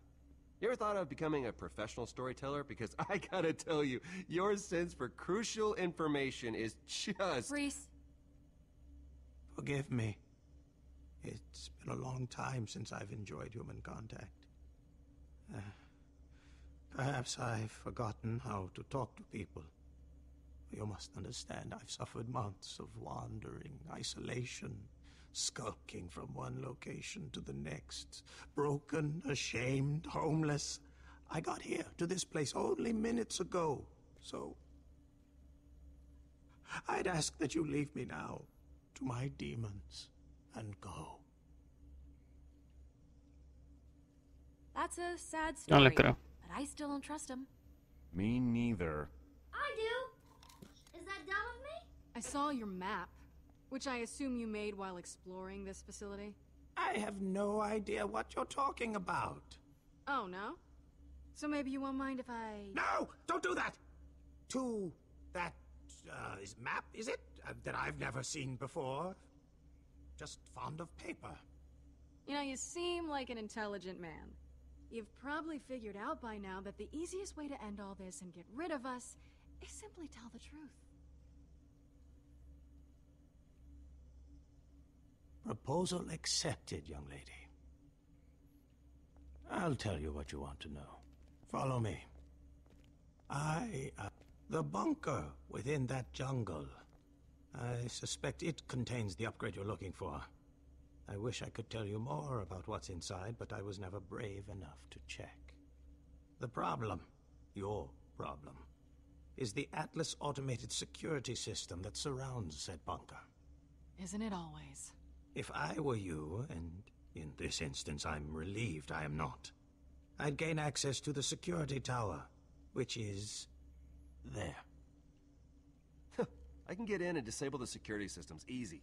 You ever thought of becoming a professional storyteller? Because I gotta tell you, your sense for crucial information is just. Rhys, Forgive me. It's been a long time since I've enjoyed human contact. Uh, perhaps I've forgotten how to talk to people. You must understand, I've suffered months of wandering, isolation, skulking from one location to the next, broken, ashamed, homeless. I got here to this place only minutes ago, so I'd ask that you leave me now to my demons and go. That's a sad No story. le creo. But I still don't trust him. Me neither. I do. Is that dumb of me? I saw your map, which I assume you made while exploring this facility. I have no idea what you're talking about. Oh, no? So maybe you won't mind if I. No! Don't do that! To that uh, is map, is it? Uh, that I've never seen before. Just fond of paper. You know, you seem like an intelligent man. You've probably figured out by now that the easiest way to end all this and get rid of us is simply tell the truth. Proposal accepted, young lady. I'll tell you what you want to know. Follow me. I. Uh, the bunker within that jungle. I suspect it contains the upgrade you're looking for. I wish I could tell you more about what's inside, but I was never brave enough to check. The problem, your problem, is the Atlas automated security system that surrounds said bunker. Isn't it always? If I were you, and in this instance I'm relieved I am not, I'd gain access to the security tower, which is there. I can get in and disable the security systems. Easy.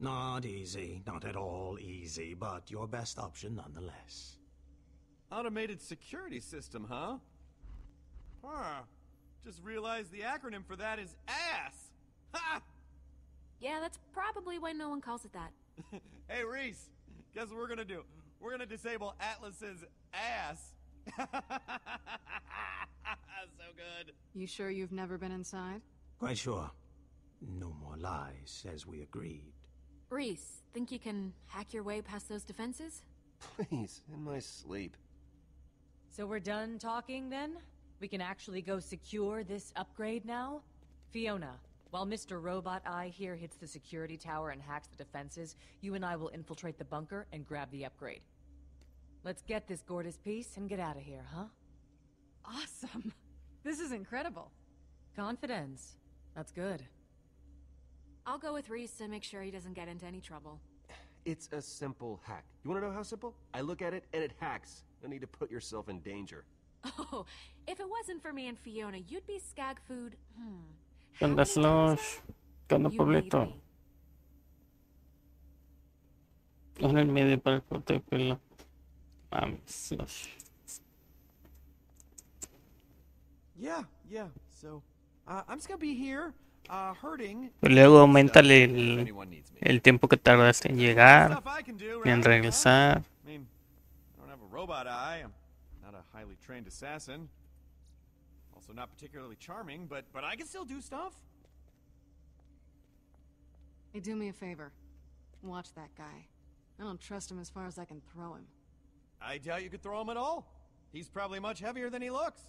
Not easy, not at all easy, but your best option nonetheless. Automated security system, huh? Huh. Just realized the acronym for that is ASS! Ha! Yeah, that's probably why no one calls it that. hey, Rhys, guess what we're gonna do? We're gonna disable Atlas's ass. so good. You sure you've never been inside? Quite sure. No more lies, as we agreed. Rhys, think you can hack your way past those defenses? Please, in my sleep. So we're done talking then? We can actually go secure this upgrade now? Fiona, while Mr. Robot Eye here hits the security tower and hacks the defenses, you and I will infiltrate the bunker and grab the upgrade. Let's get this Gortys piece and get out of here, huh? Awesome. This is incredible. Confidence. That's good. I'll go with Rhys to make sure he doesn't get into any trouble. It's a simple hack. You want to know how simple? I look at it and it hacks. No need to put yourself in danger. Oh, if it wasn't for me and Fiona, you'd be skag food. Hmm. ¿Qué onda, Slosh? ¿Qué onda, You Pablito? made En el medio para el corte de pelo. Mames, Slosh. Yeah, yeah, so. Uh, I'm just gonna be here, hurting. Y luego aumentale el, el tiempo que tardas en llegar y en regresar. I mean, I don't have a robot eye. I'm not a highly trained assassin. Also not particularly charming, but but I can still do stuff. Hey, do me a favor. Watch that guy. I don't trust him as far as I can throw him. I doubt you could throw him at all. He's probably much heavier than he looks.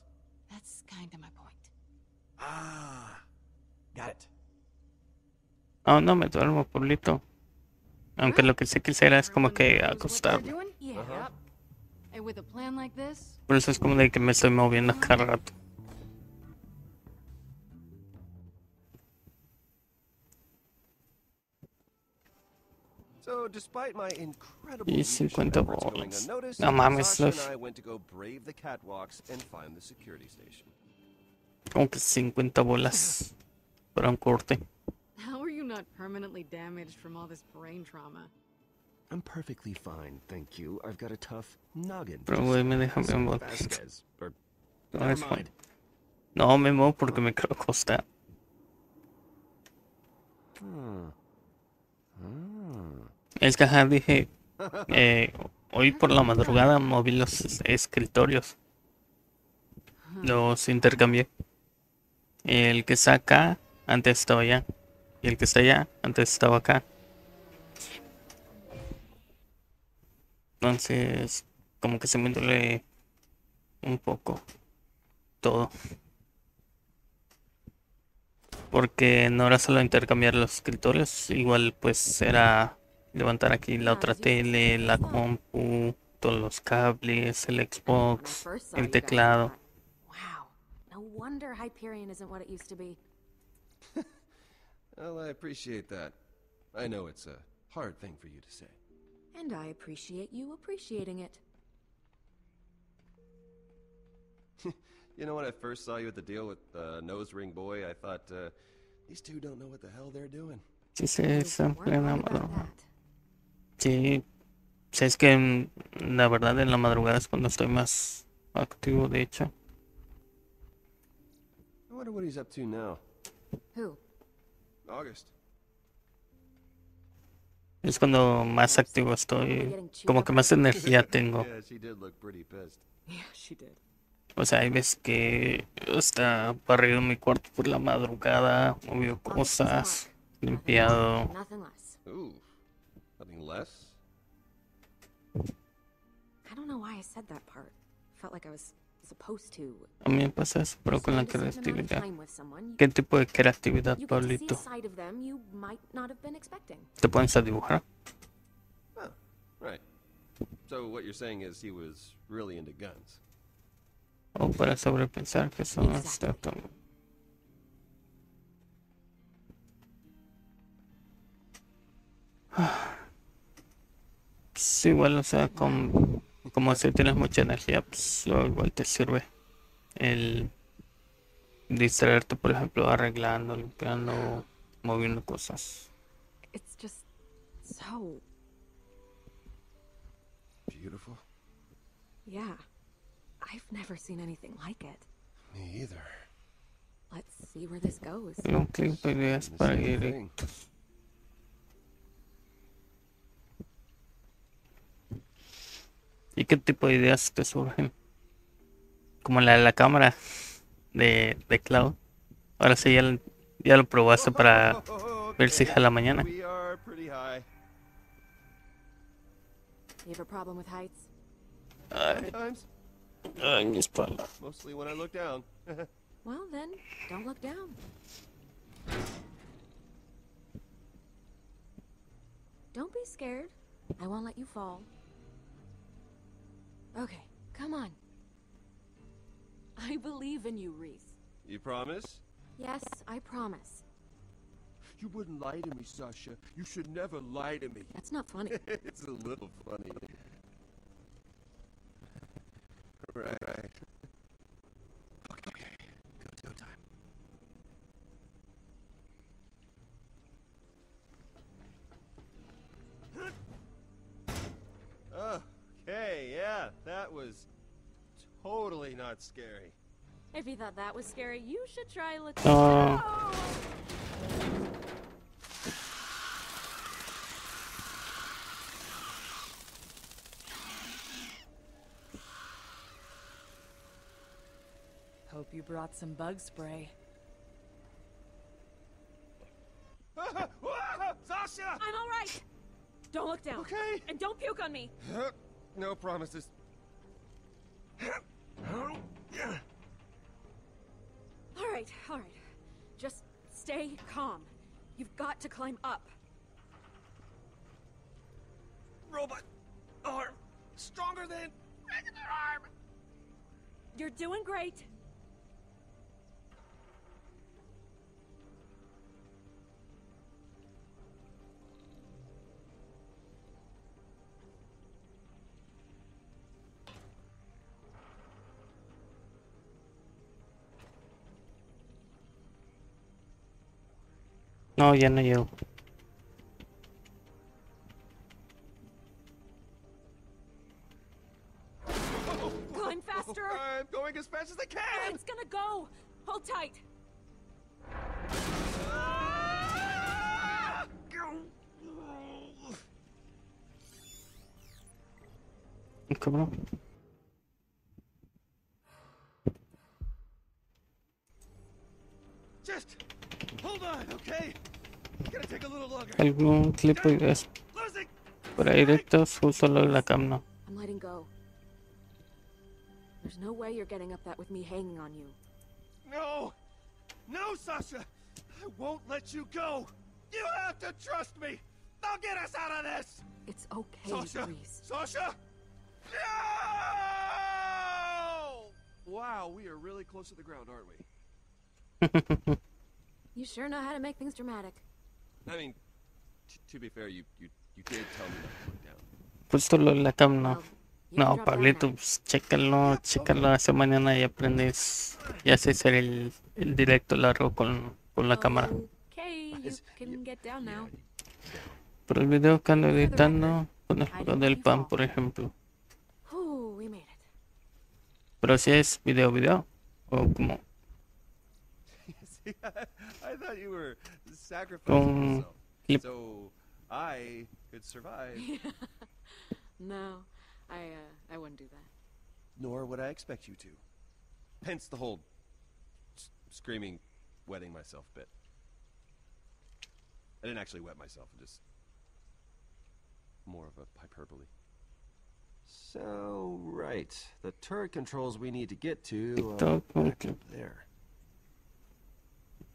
That's kinda my point. Ah, got it. Oh, no me duermo, Pablito. Aunque lo que sí quisiera es como que What they're acostarme. doing? Yeah. And with a plan like this, Por eso es como de que me estoy moviendo cada rato. So, despite my incredible Y leadership 50 efforts going bolas. unnoticed, No mames, Sasha and Slush. I went to go brave the catwalks and find the security station. Como que 50 bolas para un corte. how are you not permanently damaged from all this brain trauma? I'm perfectly fine, thank you. I've got a tough noggin. Pero güey, me deja or No, never es fine. mind. No, me muevo porque me quiero acostar. Hmm. Hmm. Es que ajá, dije, eh, hoy por la madrugada moví los es- escritorios. Los intercambié. El que está acá, antes estaba allá. Y el que está allá, antes estaba acá. Entonces, como que se me duele un poco todo. Porque no era solo intercambiar los escritorios, igual pues era levantar aquí la otra tele, la compu, todos los cables, el Xbox, el teclado. Well, I appreciate that. I know it's a hard thing for you to say. And I appreciate you appreciating it. You know, when I first saw you at the deal with uh, Nose Ring Boy, I thought, uh, these two don't know what the hell they're doing. Sí, se siempre en la madrugada. Sí, sí, es que mm, la verdad en la madrugada es cuando estoy más activo, de hecho. I wonder what he's up to now. Who? August. Es cuando más activo estoy, como que más energía tengo. yeah, she did look pretty pissed. Yeah, she did. O sea, hay veces que está barrido mi cuarto por la madrugada, movido cosas, limpiado. Nothing less. Ooh, nothing less? I don't know why I said that part. Felt like I was también pasa eso, pero con la creatividad. ¿Qué tipo de creatividad, Pablito? ¿Te pones a dibujar? O para sobrepensar que son las este Sí, igual, o sea, con como si tienes mucha energía, pues luego igual te sirve el distraerte, por ejemplo, arreglando, limpiando, moviendo cosas. It's just so. Beautiful. Yeah. I've never seen anything like it. Me either. Let's see where this goes. De ideas para ir ¿Y qué tipo de ideas te surgen? Como la de la cámara de, de Cloud. Ahora sí, ya, lo- ya lo probaste para ver si jala mañana. We are pretty high. You have a problem with heights? Ay, ay, mi espalda. Mostly when I look down. Well, then, don't look down. Don't be scared. I won't let you fall. Okay, come on. I believe in you, Rhys. you promise? Yes, I promise. You wouldn't lie to me, Sasha. You should never lie to me. That's not funny. it's a little funny. Right, right. Yeah, that was totally not scary. If you thought that was scary, you should try looking. Oh. Hope you brought some bug spray. Sasha! I'm all right. Don't look down. Okay. And don't puke on me. no promises. All right, all right. Just stay calm. You've got to climb up. Robot arm stronger than regular arm. You're doing great. No, ya no llego. ¿Algún clip de ideas para directos? Justo lo de la cam no. I'm letting go. There's no way you're getting up that with me hanging on you. No! No, Sasha! I won't let you go! You have to trust me! I'll get us out of this! It's okay, Sasha! Rhys. Sasha! No! Wow, we are really close to the ground, aren't we? You sure know how to make things dramatic. I mean, t- to be fair, you, you you did tell me not to look down. Justo lo de la cam, no. you No, drop down Pablito, pues chécalo, chécalo hace mañana y aprendes. Ya sé hacer el, el directo largo con, con la cámara. Okay, you can get down now. Pero el video que ando editando con el juego del pan, por ejemplo. Ooh, we made it. Pero si es video, video. O como. See, I, I thought you were sacrificing Con yourself clip. so I could survive. no, I uh, I wouldn't do that. Nor would I expect you to. Hence the whole screaming, wetting myself bit. I didn't actually wet myself, just more of a hyperbole. So, right. The turret controls we need to get to. Todo Uh, como back up there.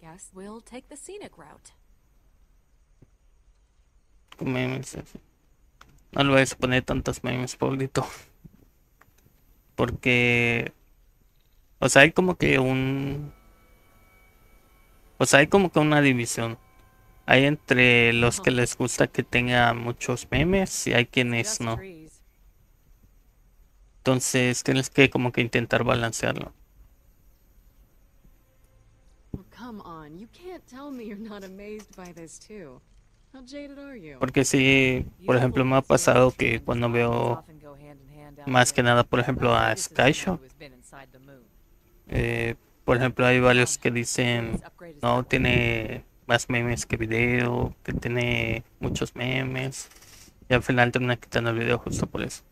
Guess we'll take the scenic route. Memes. No le voy a poner tantas memes, Pablito. Porque. O sea, hay como que un. O sea, hay como que una división. Hay entre los que les gusta que tenga muchos memes y hay quienes no. Entonces tienes que como que intentar balancearlo. Come on. You can't tell me you're not amazed by this, too. Porque si, por ejemplo, me ha pasado que cuando veo más que nada, por ejemplo, a Skyshow, eh, por ejemplo, hay varios que dicen, no, tiene más memes que video, que tiene muchos memes, y al final termina quitando el video justo por eso.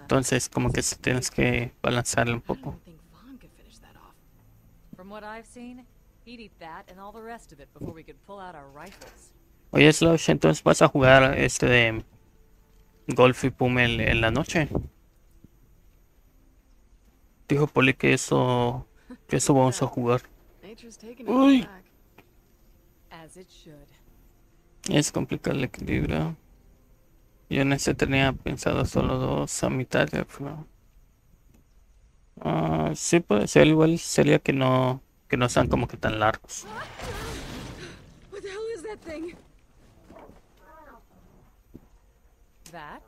Entonces, como que sí tienes que balancearlo un poco. Vaughn could finish that off. From what I've seen, he'd eat that and all the rest of it before we could pull out our rifles. Oye, Slush, entonces vas a jugar este de Golf y Pummel en la noche. Dijo Poli que eso, que eso vamos a jugar. Nature's taking Uy. it back. As it should. Es complicado el equilibrio. Yo en este tenía pensado solo dos a mitad, pero... Ah, sí puede ser, igual sería que no, que no sean como que tan largos. That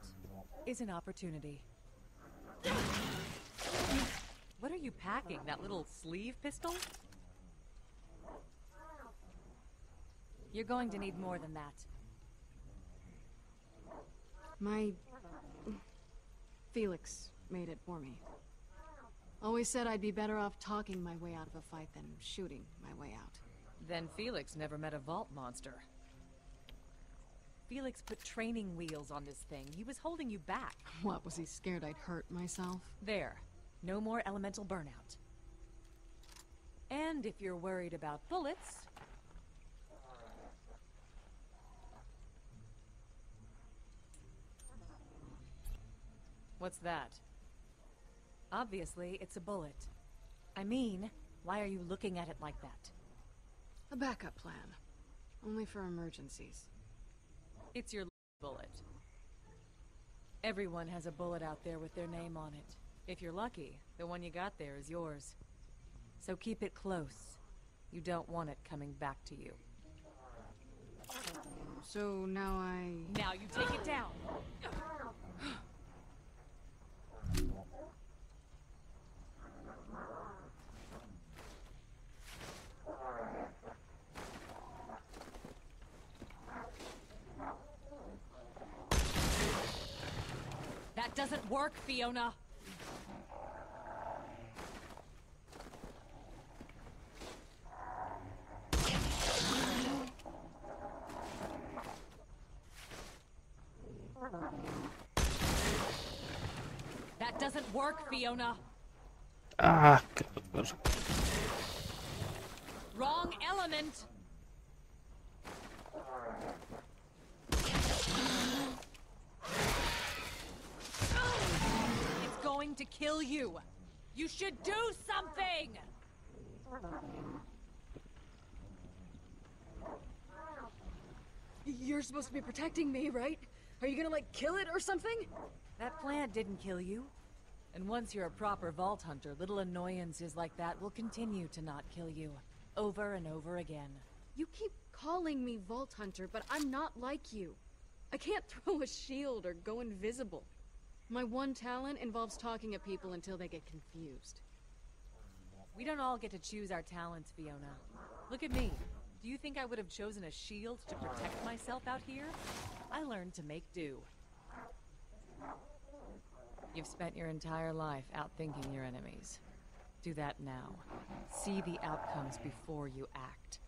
is an opportunity. What are you packing? That little sleeve pistol? You're going to need more than that. My. Felix made it for me. Always said I'd be better off talking my way out of a fight than shooting my way out. Then Felix never met a vault monster. Felix put training wheels on this thing. He was holding you back. What, was he scared I'd hurt myself? There. No more elemental burnout. And if you're worried about bullets, What's that? Obviously, it's a bullet. I mean, why are you looking at it like that? A backup plan. Only for emergencies. It's your bullet. Everyone has a bullet out there with their name on it. If you're lucky, the one you got there is yours. So keep it close. You don't want it coming back to you. So now I. Now you take it down. That doesn't work, Fiona. That doesn't work, Fiona. Ah, dolor. Wrong element! To kill you! You should do something! You're supposed to be protecting me, right? Are you gonna, like, kill it or something? That plant didn't kill you. And once you're a proper Vault Hunter, little annoyances like that will continue to not kill you. Over and over again. You keep calling me Vault Hunter, but I'm not like you. I can't throw a shield or go invisible. My one talent involves talking at people until they get confused. We don't all get to choose our talents, Fiona. Look at me. Do you think I would have chosen a shield to protect myself out here? I learned to make do. You've spent your entire life outthinking your enemies. Do that now. See the outcomes before you act.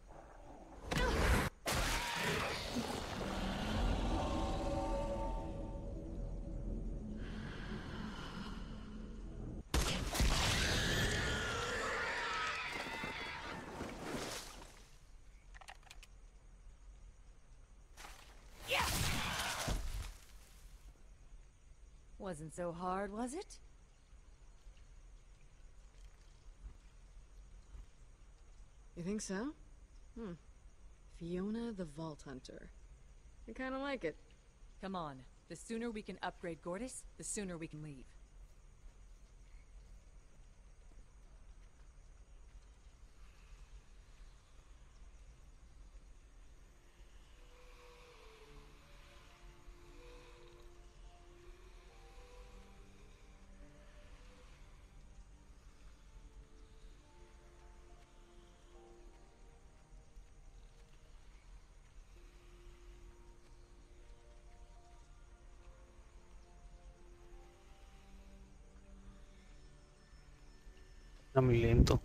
Wasn't so hard, was it? You think so? Hmm. Fiona the Vault Hunter. I kinda like it. Come on. The sooner we can upgrade Gortys, the sooner we can leave. Muy lento.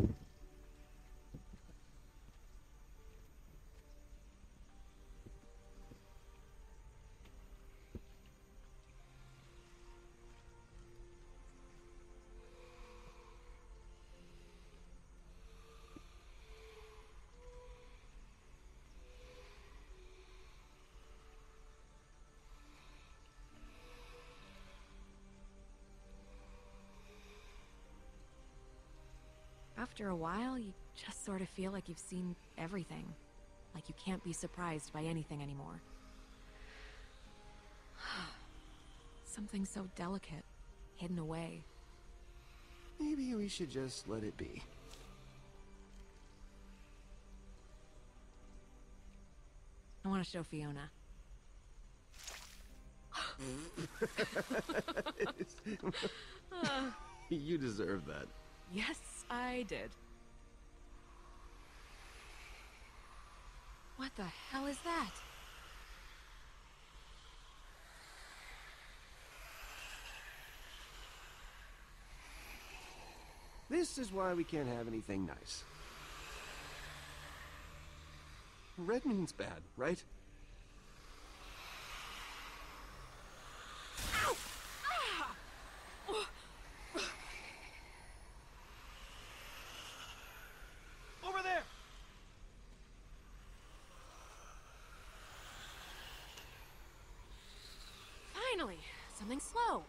After a while, you just sort of feel like you've seen everything. Like you can't be surprised by anything anymore. Something so delicate, hidden away. Maybe we should just let it be. I want to show Fiona. you deserve that. Yes, I did. What the hell is that? This is why we can't have anything nice. Red means bad, right? Over there! Finally, something slow.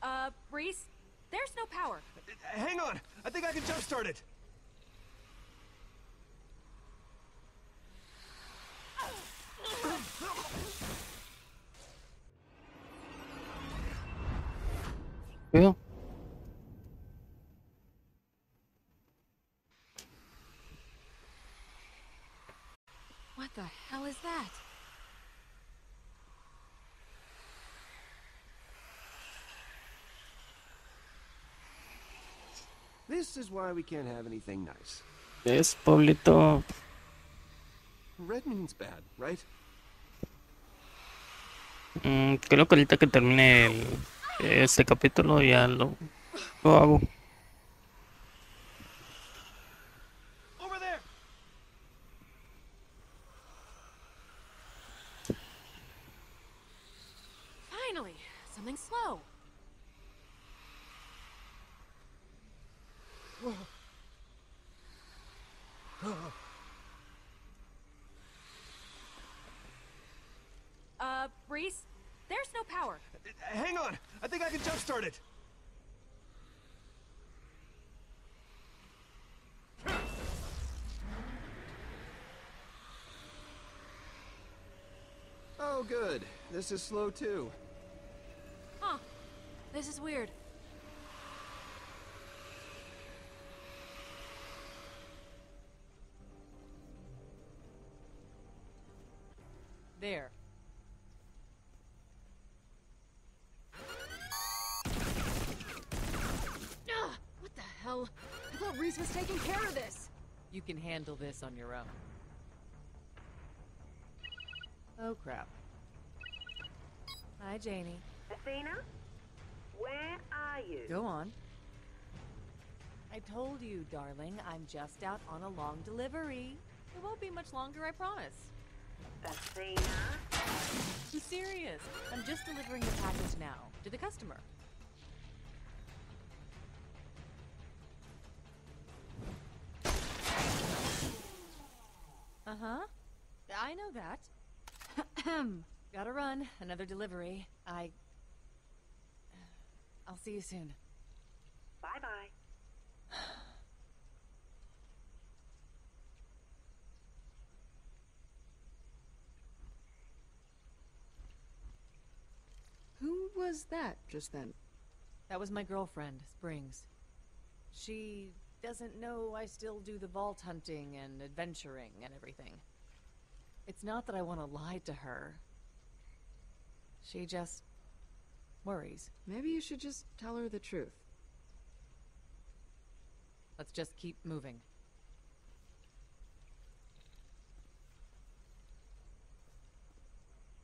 Uh, Rhys, there's no power. Hang on! I think I can jumpstart it! Veo. What the hell is that? This is why we can't have anything nice. Es Pablito. Red means bad, right? Mm, creo que ahorita que termine el- este capítulo ya lo, lo hago. Think I can jumpstart it! Oh, good. This is slow too. Huh. This is weird. Can handle this on your own. Oh, crap. Hi, Janey. Athena? Where are you? Go on. I told you, darling, I'm just out on a long delivery. It won't be much longer, I promise. Athena? I'm serious. I'm just delivering the package now to the customer. Uh huh. I know that. Gotta run. Another delivery. I. I'll see you soon. Bye bye. Who was that just then? That was my girlfriend, Springs. She doesn't know I still do the vault hunting and adventuring and everything. It's not that I want to lie to her. She just worries. Maybe you should just tell her the truth. Let's just keep moving.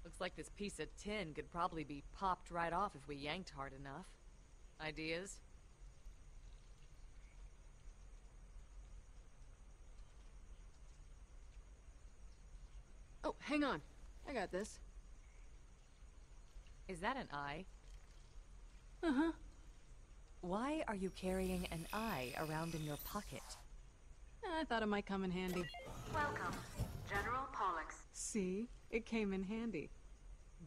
Looks like this piece of tin could probably be popped right off if we yanked hard enough. Ideas? Hang on. I got this. Is that an eye? Uh-huh. Why are you carrying an eye around in your pocket? I thought it might come in handy. Welcome, General Pollux. See? It came in handy.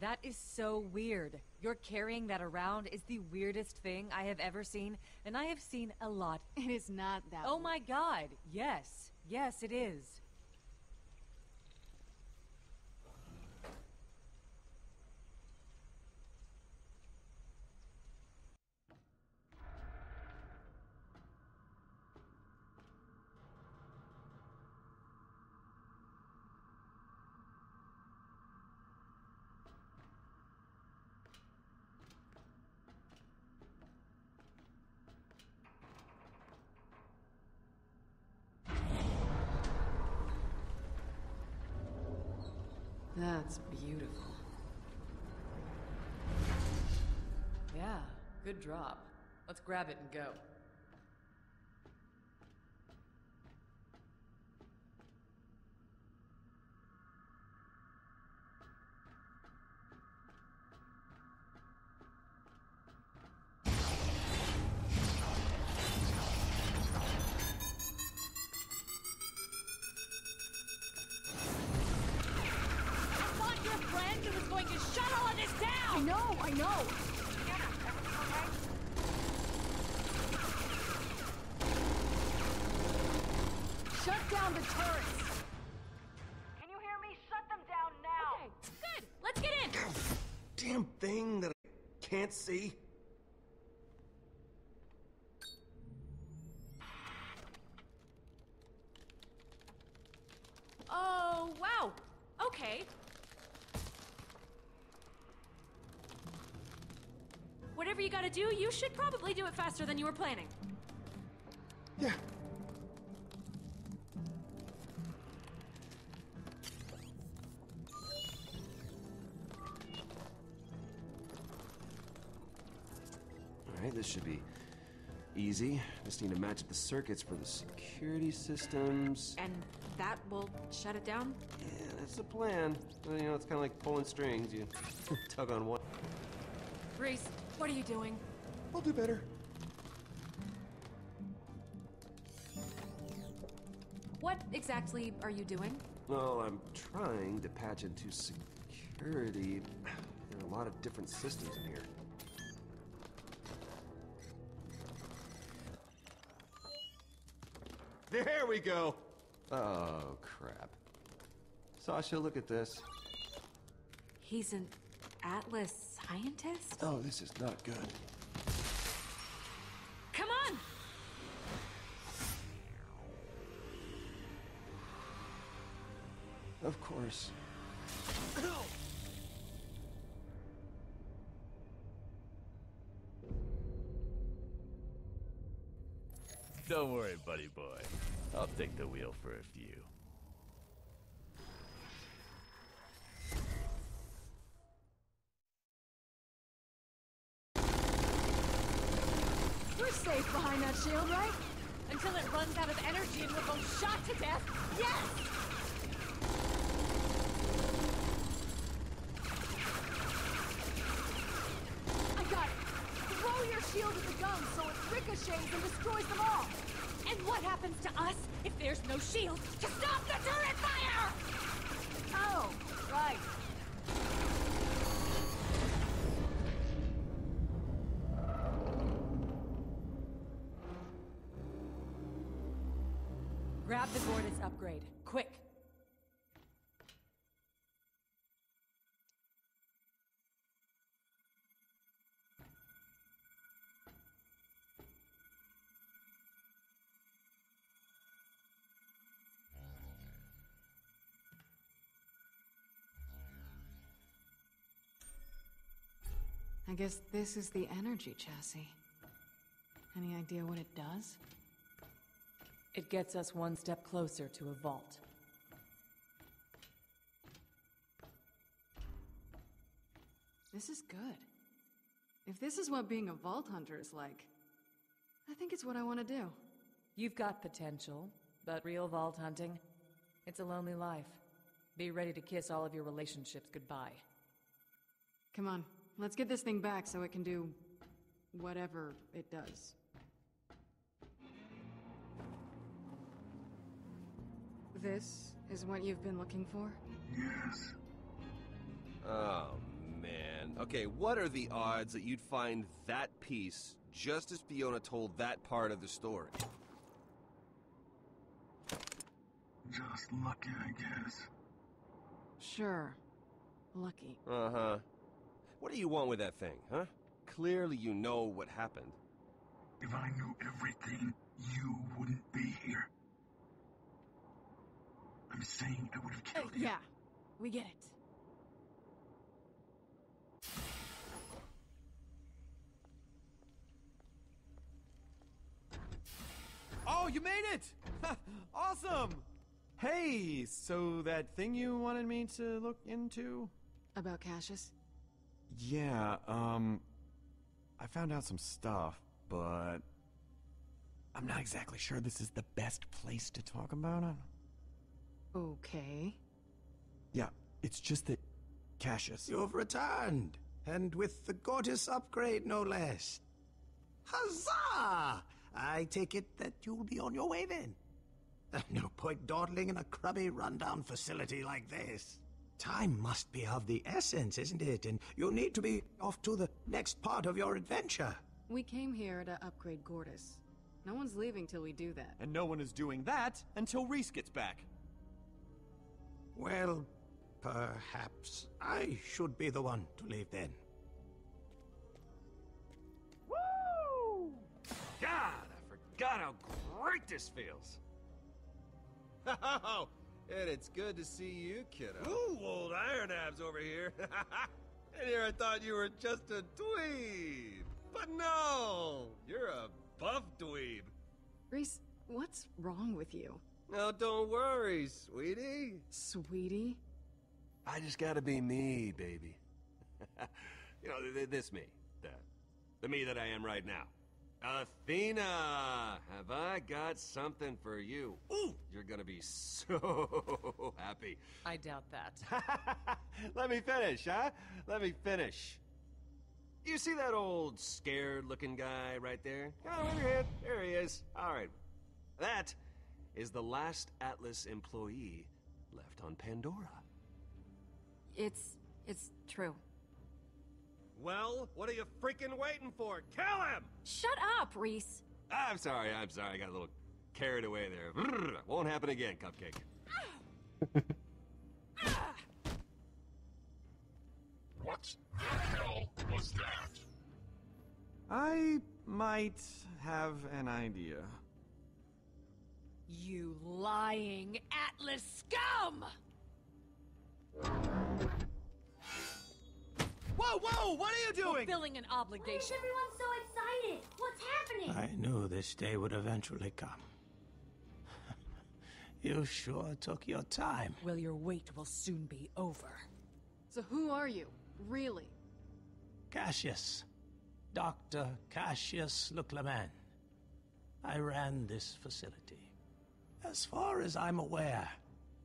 That is so weird. You're carrying that around is the weirdest thing I have ever seen, and I have seen a lot. It is not that Oh my god, yes. Yes, it is. That's beautiful. Yeah, good drop. Let's grab it and go. Can't see. Oh, wow! Okay. Whatever you gotta do, you should probably do it faster than you were planning. Yeah. Easy. Just need to match up the circuits for the security systems. And that will shut it down? Yeah, that's the plan. Well, you know, it's kind of like pulling strings. You tug on one. Rhys, what are you doing? I'll do better. What exactly are you doing? Well, I'm trying to patch into security. There are a lot of different systems in here. We go! Oh, crap. Sasha, look at this. He's an Atlas scientist? Oh, this is not good. Come on! Of course. Don't worry, buddy boy. I'll take the wheel for a few. We're safe behind that shield, right? Until it runs out of energy and we're both shot to death? Yes! I got it! Throw your shield at the gun so it ricochets and destroys them all! And what happens to us if there's no shield to stop the turret fire? Oh, right. I guess this is the energy chassis. Any idea what it does? It gets us one step closer to a vault. This is good. If this is what being a vault hunter is like, I think it's what I want to do. You've got potential, but real vault hunting, it's a lonely life. Be ready to kiss all of your relationships goodbye. Come on, let's get this thing back so it can do whatever it does. This is what you've been looking for? Yes. Oh, man. Okay, what are the odds that you'd find that piece just as Fiona told that part of the story? Just lucky, I guess. Sure. Lucky. Uh huh. What do you want with that thing, huh? Clearly you know what happened. If I knew everything, you wouldn't be here. I'm saying I would have Uh, killed you. yeah, we get it. Oh, you made it! awesome! Hey, so that thing you wanted me to look into? About Cassius? Yeah, um. I found out some stuff, but. I'm not exactly sure this is the best place to talk about it. Okay. Yeah, it's just that. Cassius. You've returned, and with the Gortys upgrade, no less. Huzzah! I take it that you'll be on your way then. No point dawdling in a crummy, rundown facility like this. Time must be of the essence, isn't it? And you need to be off to the next part of your adventure. We came here to upgrade Gortys. No one's leaving till we do that. And no one is doing that until Rhys gets back. Well, perhaps I should be the one to leave then. Woo! God, I forgot how great this feels. Oh, and it's good to see you, kiddo. Ooh, old iron abs over here. and here I thought you were just a dweeb. But no, you're a buff dweeb. Rhys, what's wrong with you? Now, don't worry, sweetie. Sweetie? I just gotta be me, baby. you know, th- th- this me. The, the me that I am right now. Athena! Have I got something for you? Ooh! You're gonna be so happy. I doubt that. Let me finish, huh? Let me finish. You see that old scared looking guy right there? Come on, over here. There he is. All right. That is the last Atlas employee left on Pandora. It's. it's true. Well, what are you freaking waiting for? Kill him! Shut up, Rhys! I'm sorry, I'm sorry. I got a little carried away there. Brrr, won't happen again, Cupcake. What the hell was that? I might have an idea. You lying Atlas scum! Whoa, whoa! What are you doing? Fulfilling an obligation. Why is obligation. everyone so excited? What's happening? I knew this day would eventually come. you sure took your time. Well, your wait will soon be over. So who are you? Really? Cassius. Dr. Cassius Leclerman. I ran this facility. As far as I'm aware,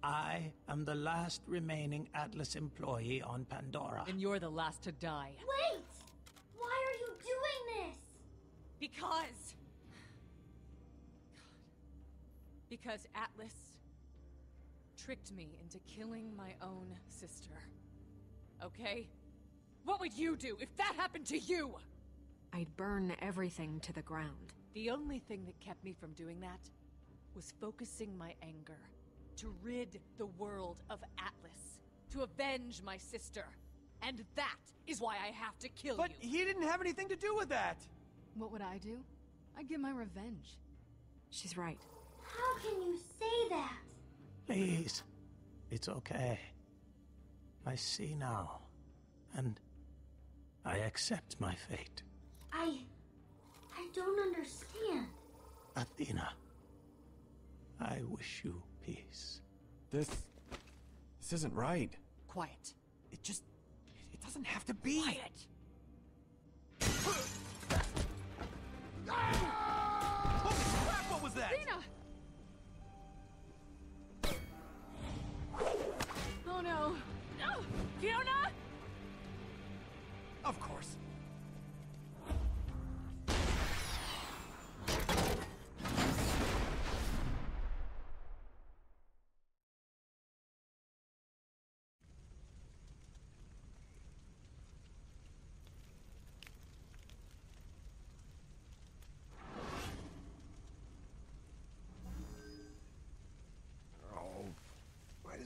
I am the last remaining Atlas employee on Pandora. And you're the last to die. Wait! Why are you doing this? Because. God. Because Atlas tricked me into killing my own sister. Okay? What would you do if that happened to you? I'd burn everything to the ground. The only thing that kept me from doing that was focusing my anger to rid the world of Atlas, to avenge my sister. And that is why I have to kill But you. But he didn't have anything to do with that. What would I do? I'd get my revenge. She's right. How can you say that? Please. It's okay. I see now. And I accept my fate. I. I don't understand. Athena. I wish you peace. This. This isn't right. Quiet. It just. It doesn't have to be. Quiet. Holy crap, what was that? Dina! Oh no! No!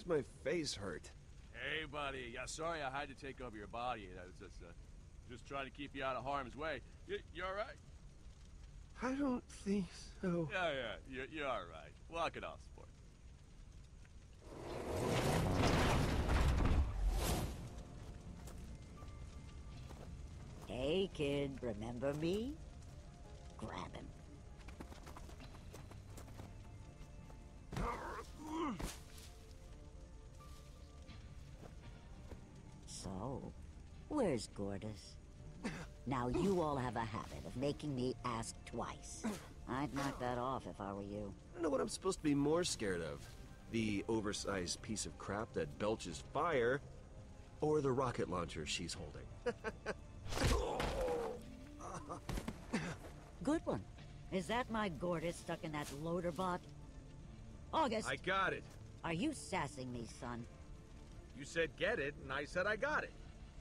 My face hurt? Hey, buddy. Yeah, sorry I had to take over your body. I was just, uh, just trying to keep you out of harm's way. You, you all right? I don't think so. Yeah, yeah. You're, you're all right. Walk it off, sport. Hey, kid, remember me? Grab him. So, where's Gortys? Now, you all have a habit of making me ask twice. I'd knock that off if I were you. I don't know what I'm supposed to be more scared of. The oversized piece of crap that belches fire, or the rocket launcher she's holding. Good one. Is that my Gortys stuck in that loader bot? August, I got it. are you sassing me, son? You said get it, and I said I got it.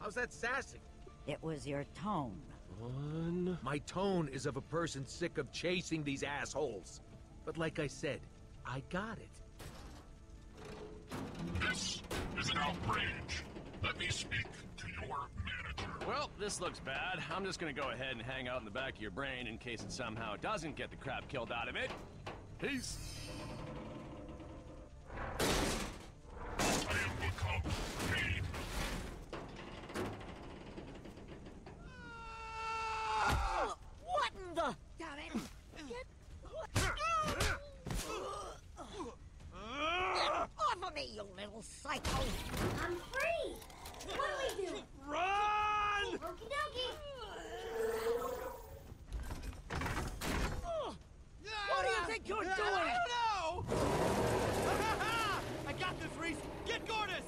How's that sassy? It was your tone. One. My tone is of a person sick of chasing these assholes. But like I said, I got it. This is an outrage. Let me speak to your manager. Well, this looks bad. I'm just gonna go ahead and hang out in the back of your brain in case it somehow doesn't get the crap killed out of it. Peace. I have become paid. What in the? Damn it! Get, Get off of me, you little psycho! I'm free! What do we do? Run! Okie dokie! What do you think you're doing? I don't know! I got this, Reese! Get Gortys!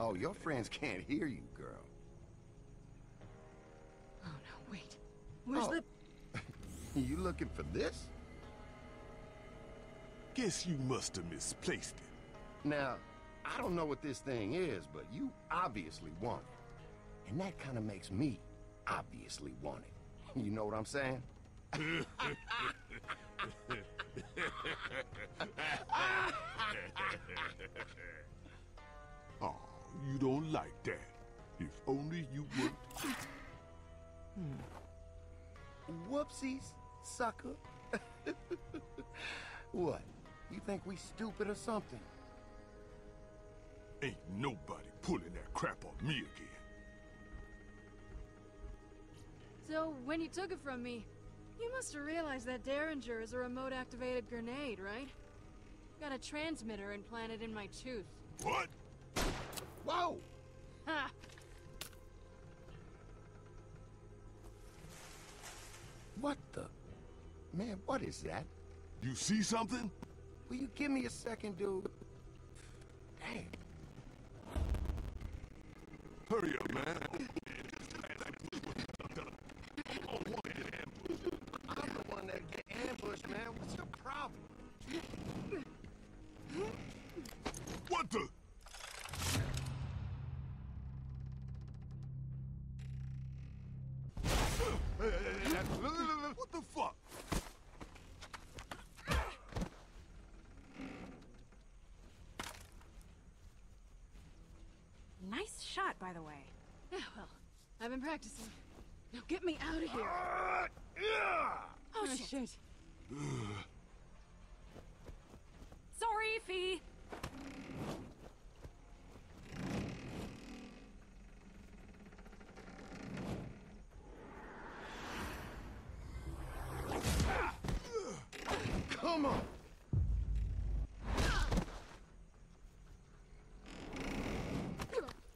Oh, your friends can't hear you, girl. Oh no, wait. Where's Oh. the... You looking for this? Guess you must have misplaced it. Now, I don't know what this thing is, but you obviously want it. And that kind of makes me obviously want it. You know what I'm saying? you don't like that. If only you would. Whoopsies, sucker. what? You think we stupid or something? Ain't nobody pulling that crap on me again. So, when you took it from me, you must have realized that Derringer is a remote-activated grenade, right? Got a transmitter implanted in my tooth. What? Whoa! Ha! What the? Man, what is that? You see something? Will you give me a second, dude? Damn. Hurry up, man. I'm the one that get ambushed, man. What's your problem? What the one that get ambushed, man. What's your problem? What the? What the fuck? Nice shot, by the way. Yeah, well, I've been practicing. Now get me out of here. Ah, oh, oh, shit. Sorry, Fee. Come on.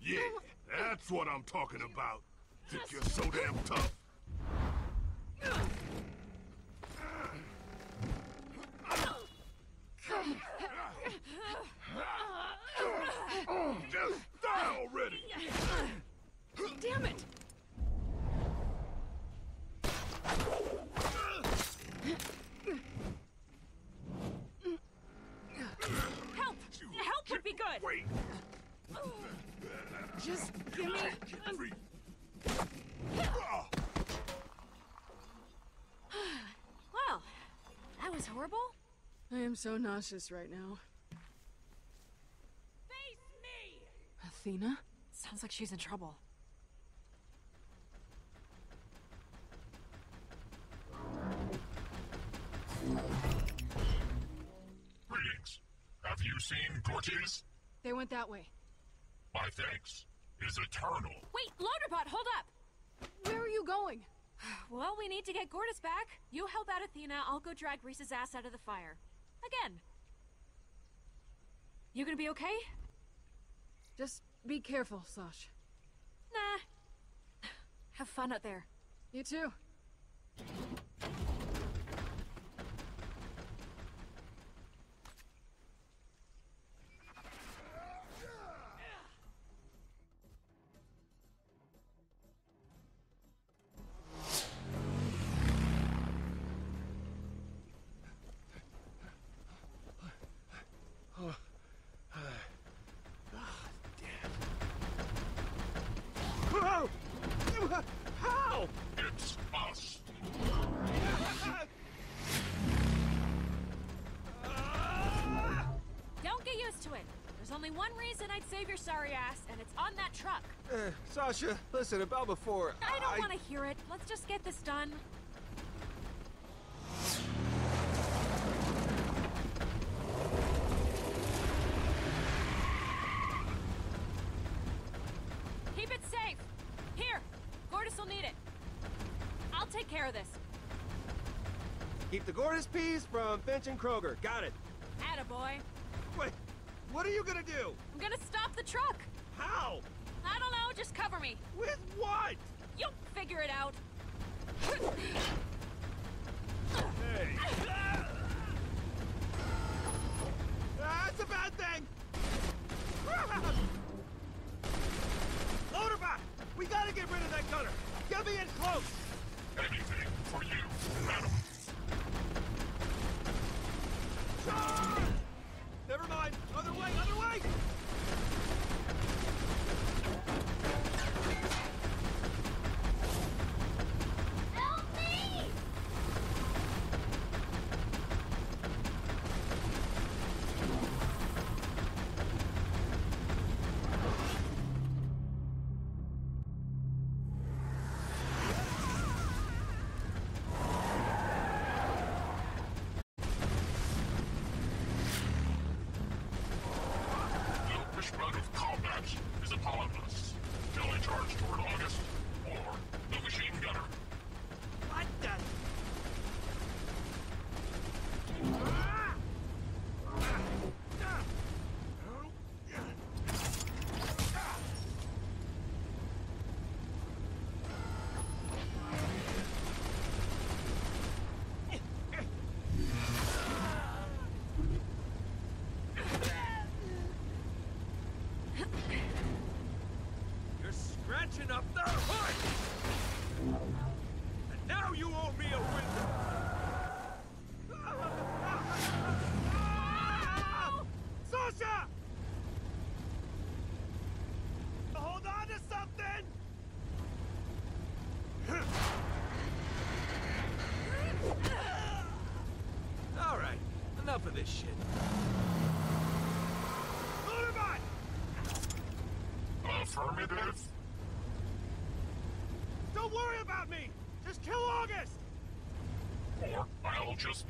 Yeah, that's what I'm talking about. Think you're so damn tough? Just die already! Damn it! Help! Help would be good! Wait! Just give me... Well, that was horrible. I am so nauseous right now. Face me! Athena? Sounds like she's in trouble. Greetings. Have you seen Gortys? They went that way. My thanks is eternal. Wait, Loaderbot, hold up! Where are you going? Well, we need to get Gortys back. You help out Athena, I'll go drag Rhys's ass out of the fire. Again. You gonna be okay? Just be careful, Sash. Nah. Have fun out there. You too. Listen, about before. I don't want to hear it. Let's just get this done. Keep it safe. Here, Gortys will need it. I'll take care of this. Keep the Gortys peas from Finch and Kroger. Got it. Attaboy. Wait, what are you gonna do? I'm gonna stop the truck. How? Just cover me. With what? You'll figure it out. Hey. That's a bad thing. Loaderbot, we gotta get rid of that gunner. Get me in close. Anything for you, animal. this shit. Lulubat! Affirmative. Don't worry about me! Just kill August! Or I'll just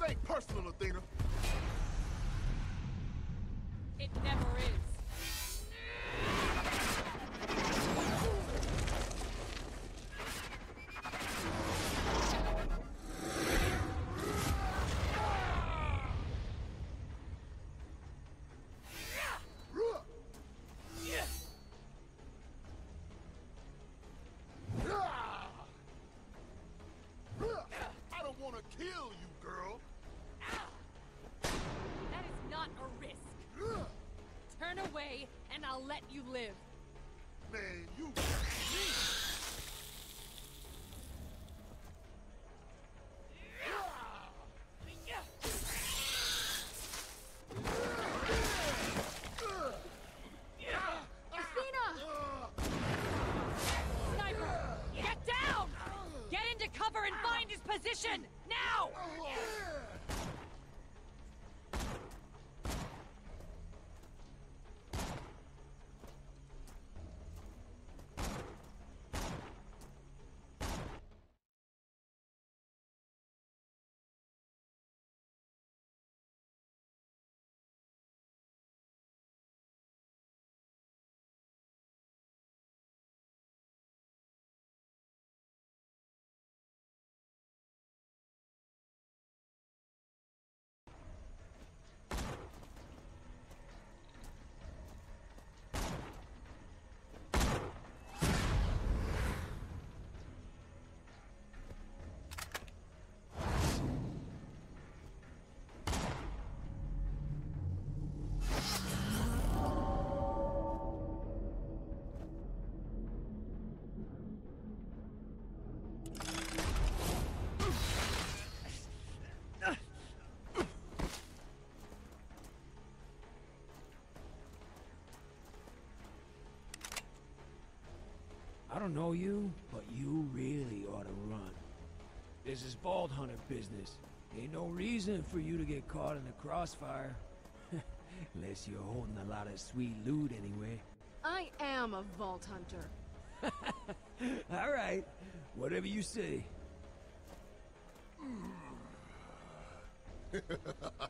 This ain't personal, Athena. It never is. I don't want to kill you. I'll let you live. Man, don't know you, but you really ought to run. This is Vault Hunter business. Ain't no reason for you to get caught in the crossfire. Unless you're holding a lot of sweet loot anyway. I am a Vault Hunter. All right, whatever you say.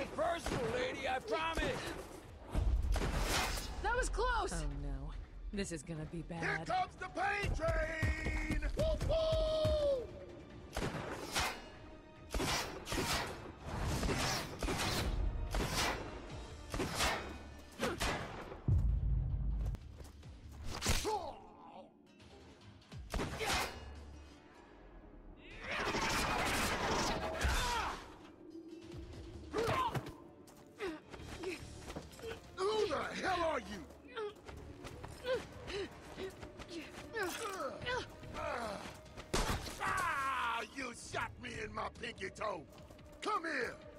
Nothing personal, lady, I promise! That was close! Oh no. This is gonna be Here bad. comes the pain train! Woo-hoo! Pinky toe. Come here.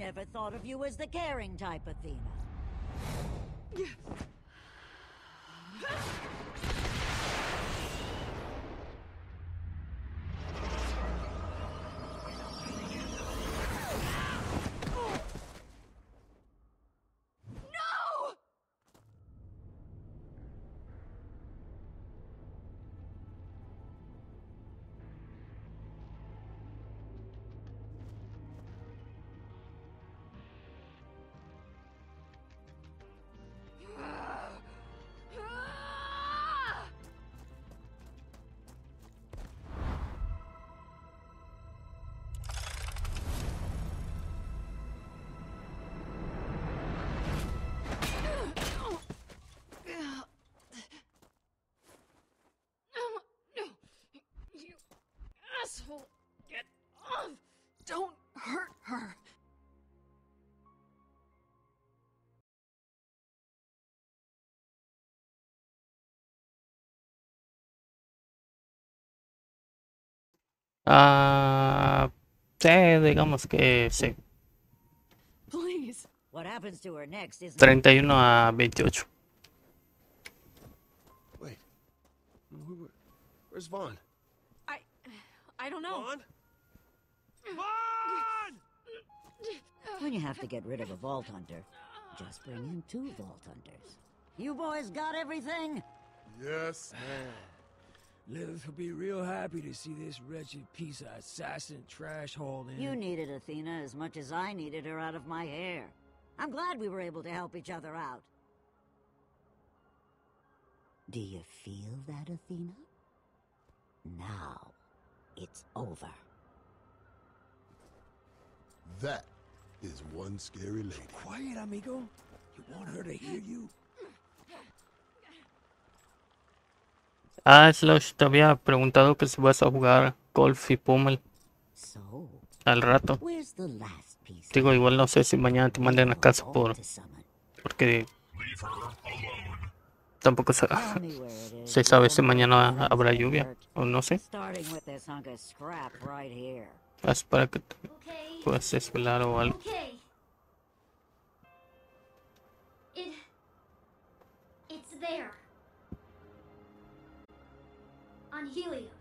Never thought of you as the caring type, Athena. her. Ah, sí, digamos que sí. 31 a 28. Wait. Where's Vaughn? I I don't know. Vaughn! When you have to get rid of a Vault Hunter, just bring in two Vault Hunters. You boys got everything? Yes, Lilith will be real happy to see this wretched piece of assassin trash hauled in. You needed Athena as much as I needed her out of my hair. I'm glad we were able to help each other out. Do you feel that, Athena? Now, it's over. That is one scary lady. Quiet, amigo. You want her to hear you? Ah, Slush, te había preguntado que si vas a jugar golf y Pummel So, al rato. where's the last piece? Digo, igual no sé si mañana te manden a casa por... Porque... Tampoco se, se sabe si mañana habrá lluvia o no sé. Starting with this hunk of scrap right here. Es para que puedas desvelar o algo. Okay. It. It's there. On Helios.